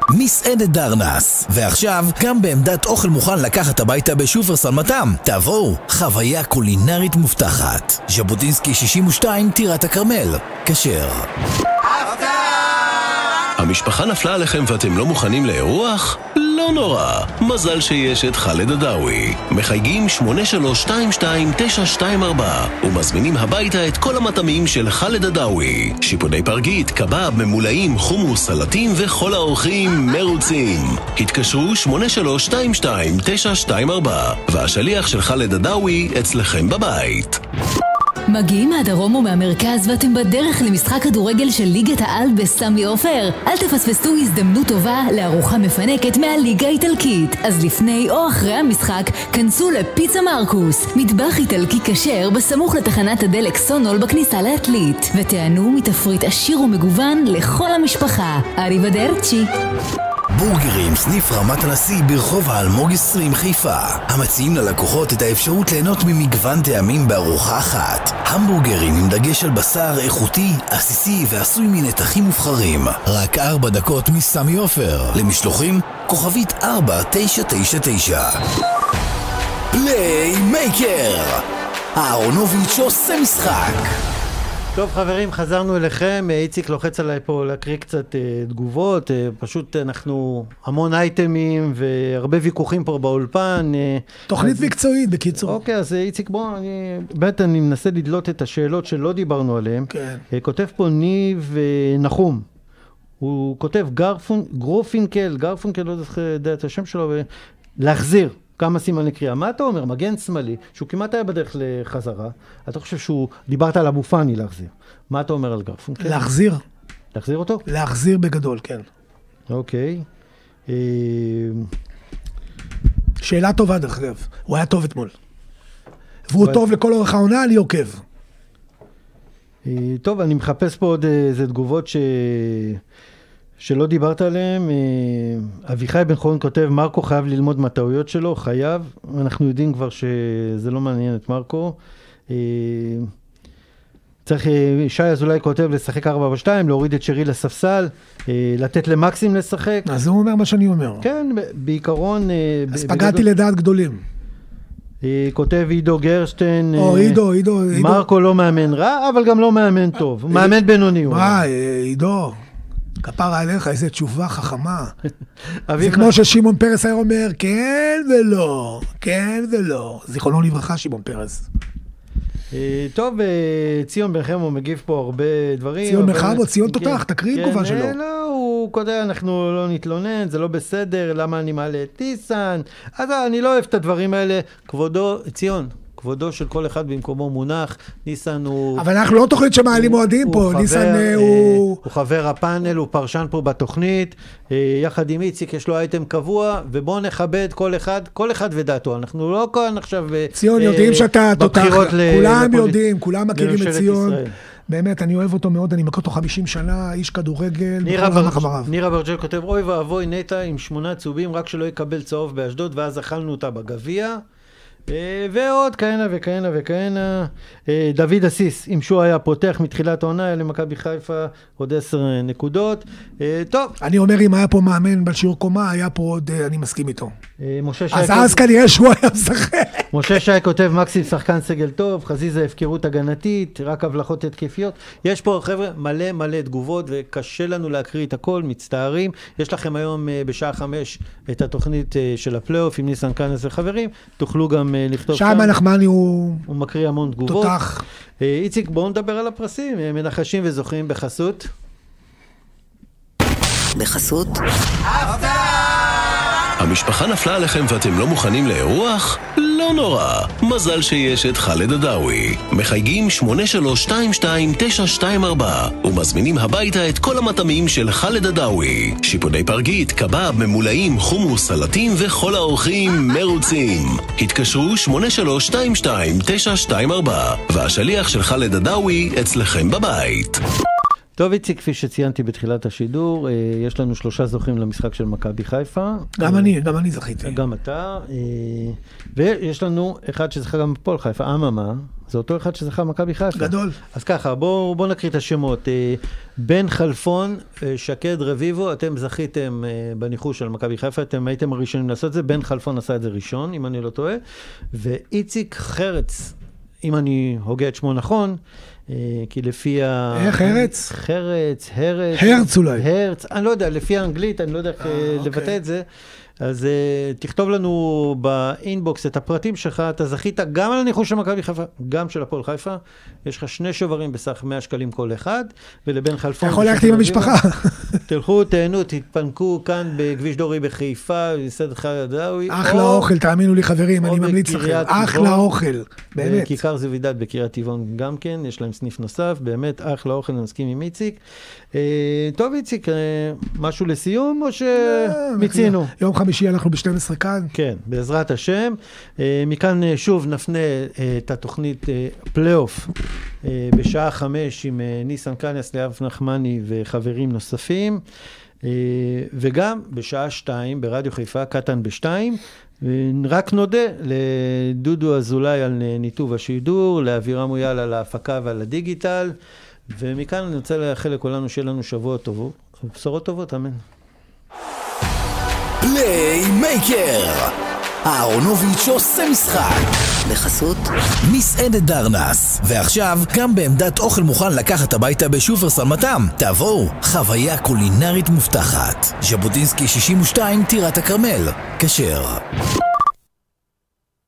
מסעדת דרנס, ועכשיו גם בעמדת אוכל מוכן לקחת הביתה בשופרסל מתם. תבואו, חוויה קולינרית מובטחת. ז'בוטינסקי 62, טירת הכרמל. כשר. המשפחה נפלה עליכם ואתם לא מוכנים לאירוח? לא נורא, מזל שיש את חאלד עדאווי. מחייגים 8322-924 ומזמינים הביתה את כל המטעמים של חאלד עדאווי. שיפודי פרגית, קבב, ממולאים, חומוס, סלטים וכל האורחים מרוצים. התקשרו 8322-924 והשליח של חאלד עדאווי אצלכם בבית. מגיעים מהדרום ומהמרכז ואתם בדרך למשחק כדורגל של ליגת העל בסמי עופר? אל תפספסו הזדמנות טובה לארוחה מפנקת מהליגה האיטלקית. אז לפני או אחרי המשחק, כנסו לפיצה מרקוס, מטבח איטלקי כשר בסמוך לתחנת הדלק סונול בכניסה לעתלית, ותיהנו מתפריט עשיר ומגוון לכל המשפחה. אריבדרצ'י. בורגרים, סניף רמת הנשיא ברחוב האלמוג 20 חיפה. המציעים ללקוחות את האפשרות ליהנות ממגוון טעמים בארוחה אחת. המבורגרים עם דגש על בשר איכותי, עסיסי ועשוי מנתחים מובחרים. רק ארבע דקות מסמי עופר. למשלוחים, כוכבית 4999. פליימייקר! אהרונוביץ' עושה משחק! טוב חברים, חזרנו אליכם, אה, איציק לוחץ עליי פה להקריא קצת אה, תגובות, אה, פשוט אנחנו המון אייטמים והרבה ויכוחים פה באולפן. אה, תוכנית אז- מקצועית, בקיצור. אוקיי, אז אה, איציק בוא, אני באמת אני מנסה לדלות את השאלות שלא דיברנו עליהן. כן. אה, כותב פה ניב אה, נחום, הוא כותב גרפון, גרופינקל, גרפונקל, לא יודע את השם שלו, להחזיר. כמה סימני קריאה. מה אתה אומר? מגן שמאלי, שהוא כמעט היה בדרך לחזרה, אתה חושב שהוא, דיברת על אבו פאני להחזיר. מה אתה אומר על גרפונקל? להחזיר, להחזיר אותו? להחזיר בגדול, כן. אוקיי. אה, שאלה טובה, דרך אגב. הוא היה טוב אתמול. והוא טוב לכל אורך העונה, אני עוקב. אה, טוב, אני מחפש פה עוד איזה תגובות ש... שלא דיברת עליהן. אה, אביחי בן חורין כותב, מרקו חייב ללמוד מהטעויות שלו, חייב. אנחנו יודעים כבר שזה לא מעניין את מרקו. אה, צריך, אה, שי אזולאי כותב לשחק 4 ב-2, להוריד את שרי לספסל, לתת למקסים לשחק. אז הוא אומר מה שאני אומר. כן, בעיקרון... אז פגעתי לדעת גדולים. כותב עידו גרשטיין, או, עידו, עידו. מרקו לא מאמן רע, אבל גם לא מאמן טוב, מאמן בינוני. מה, עידו, כפרה עליך, איזה תשובה חכמה. <laughs> זה כמו ששמעון פרס היה אומר, כן ולא, כן ולא. זיכרונו לברכה, שמעון פרס. אה, טוב, אה, ציון בן חמו מגיב פה הרבה דברים. ציון אבל- בכבוד, ציון כן, תותח, תקריא כן, תגובה אה, שלו. לא, הוא כותב, אנחנו לא נתלונן, זה לא בסדר, למה אני מעלה את טיסן? אז אני לא אוהב את הדברים האלה. כבודו, ציון, כבודו של כל אחד במקומו מונח. ניסן הוא... אבל אנחנו לא תוכנית שמעלים אוהדים פה, חבר, ניסן אה, אה, הוא... הוא חבר הפאנל, הוא פרשן פה בתוכנית. אה, יחד עם איציק יש לו אייטם קבוע, ובואו נכבד כל אחד, כל אחד ודעתו. אנחנו לא כאן עכשיו... ציון, אה, יודעים שאתה תותח, כולם יודעים, כולם מכירים את ציון. ישראל. באמת, אני אוהב אותו מאוד, אני מכיר אותו 50 שנה, איש כדורגל, בכל רמ"ח בר- איבריו. נירה ברג'ל כותב, אוי ואבוי נטע עם שמונה צהובים, רק שלא יקבל צהוב באשדוד, ואז אכלנו אותה בגביע. אה, ועוד כהנה וכהנה וכהנה. אה, דוד אסיס, אם שהוא היה פותח מתחילת העונה, היה למכבי חיפה עוד עשר אה, נקודות. טוב, אני אומר, אם היה פה מאמן בשיעור קומה, היה פה עוד, אני מסכים איתו. משה שי אז אז כנראה שהוא היה משחק. משה שי כותב, מקסים שחקן סגל טוב, חזיזה הפקרות הגנתית, רק הבלחות התקפיות. יש פה, חבר'ה, מלא מלא תגובות, וקשה לנו להקריא את הכל, מצטערים. יש לכם היום בשעה חמש את התוכנית של הפלייאוף עם ניסן קאנס וחברים, תוכלו גם אה, לכתוב שם נחמני הוא הוא מקריא המון תגובות. תותח. אה, איציק, בואו נדבר על הפרסים, אה, מנחשים וזוכים בחסות. בחסות המשפחה נפלה עליכם ואתם לא מוכנים לאירוח? לא נורא, מזל שיש את חאלד עדאווי. מחייגים 8322-924 ומזמינים הביתה את כל המטעמים של חאלד עדאווי. שיפודי פרגית, קבב, ממולאים, חומוס, סלטים וכל האורחים מרוצים. התקשרו 8322-924 והשליח של חאלד עדאווי אצלכם בבית. טוב, איציק, כפי שציינתי בתחילת השידור, אה, יש לנו שלושה זוכים למשחק של מכבי חיפה. גם אה, אני, גם אני זכיתי. גם אתה. אה, ויש לנו אחד שזכה גם בפועל חיפה, אממה, זה אותו אחד שזכה במכבי חיפה. גדול. אז ככה, בואו בוא נקריא את השמות. בן חלפון, שקד רביבו, אתם זכיתם בניחוש של מכבי חיפה, אתם הייתם הראשונים לעשות את זה, בן חלפון עשה את זה ראשון, אם אני לא טועה, ואיציק חרץ, אם אני הוגה את שמו נכון, כי לפי ה... איך, הרץ? חרץ, הרץ. הרץ אולי. הרץ, אני לא יודע, לפי האנגלית, אני לא יודע איך אה, אוקיי. לבטא את זה. אז uh, תכתוב לנו באינבוקס את הפרטים שלך, אתה זכית גם על הניחוש של מכבי חיפה, גם של הפועל חיפה. יש לך שני שוברים בסך 100 שקלים כל אחד, ולבן חלפון... יכול ללכת עם המשפחה. <laughs> תלכו, תהנו, תתפנקו כאן בכביש דורי בחיפה, מסעדת חאלד עדאווי. אחלה או- אוכל, תאמינו לי חברים, אני ממליץ לכם. אחלה. אוכל, באמת. בכיכר זווידת בקריית טבעון גם כן, יש להם סניף נוסף, באמת אחלה אוכל, אני מסכים עם איציק. אה, טוב, איציק, אה, משהו לסיום או שמיצינו? יום חמישי אנחנו ב-12 כאן. כן, בעזרת השם. אה, מכאן אה, שוב נפנה אה, את התוכנית פלייאוף בשעה חמש עם ניסן קניאס, ליאב נחמני וחברים נוספים. וגם בשעה שתיים ברדיו חיפה, קטן בשתיים. רק נודה לדודו אזולאי על ניתוב השידור, לאבירם מויאל על ההפקה ועל הדיגיטל. ומכאן אני רוצה לאחל לכולנו שיהיה לנו שבוע טוב, בשורות טובות, אמן. פליימייקר! אהרונוביץ' עושה משחק! בחסות מסעדת דרנס. ועכשיו, גם בעמדת אוכל מוכן לקחת הביתה בשופרסל מתם. תבואו, חוויה קולינרית מובטחת. ז'בוטינסקי 62, טירת הכרמל. כשר.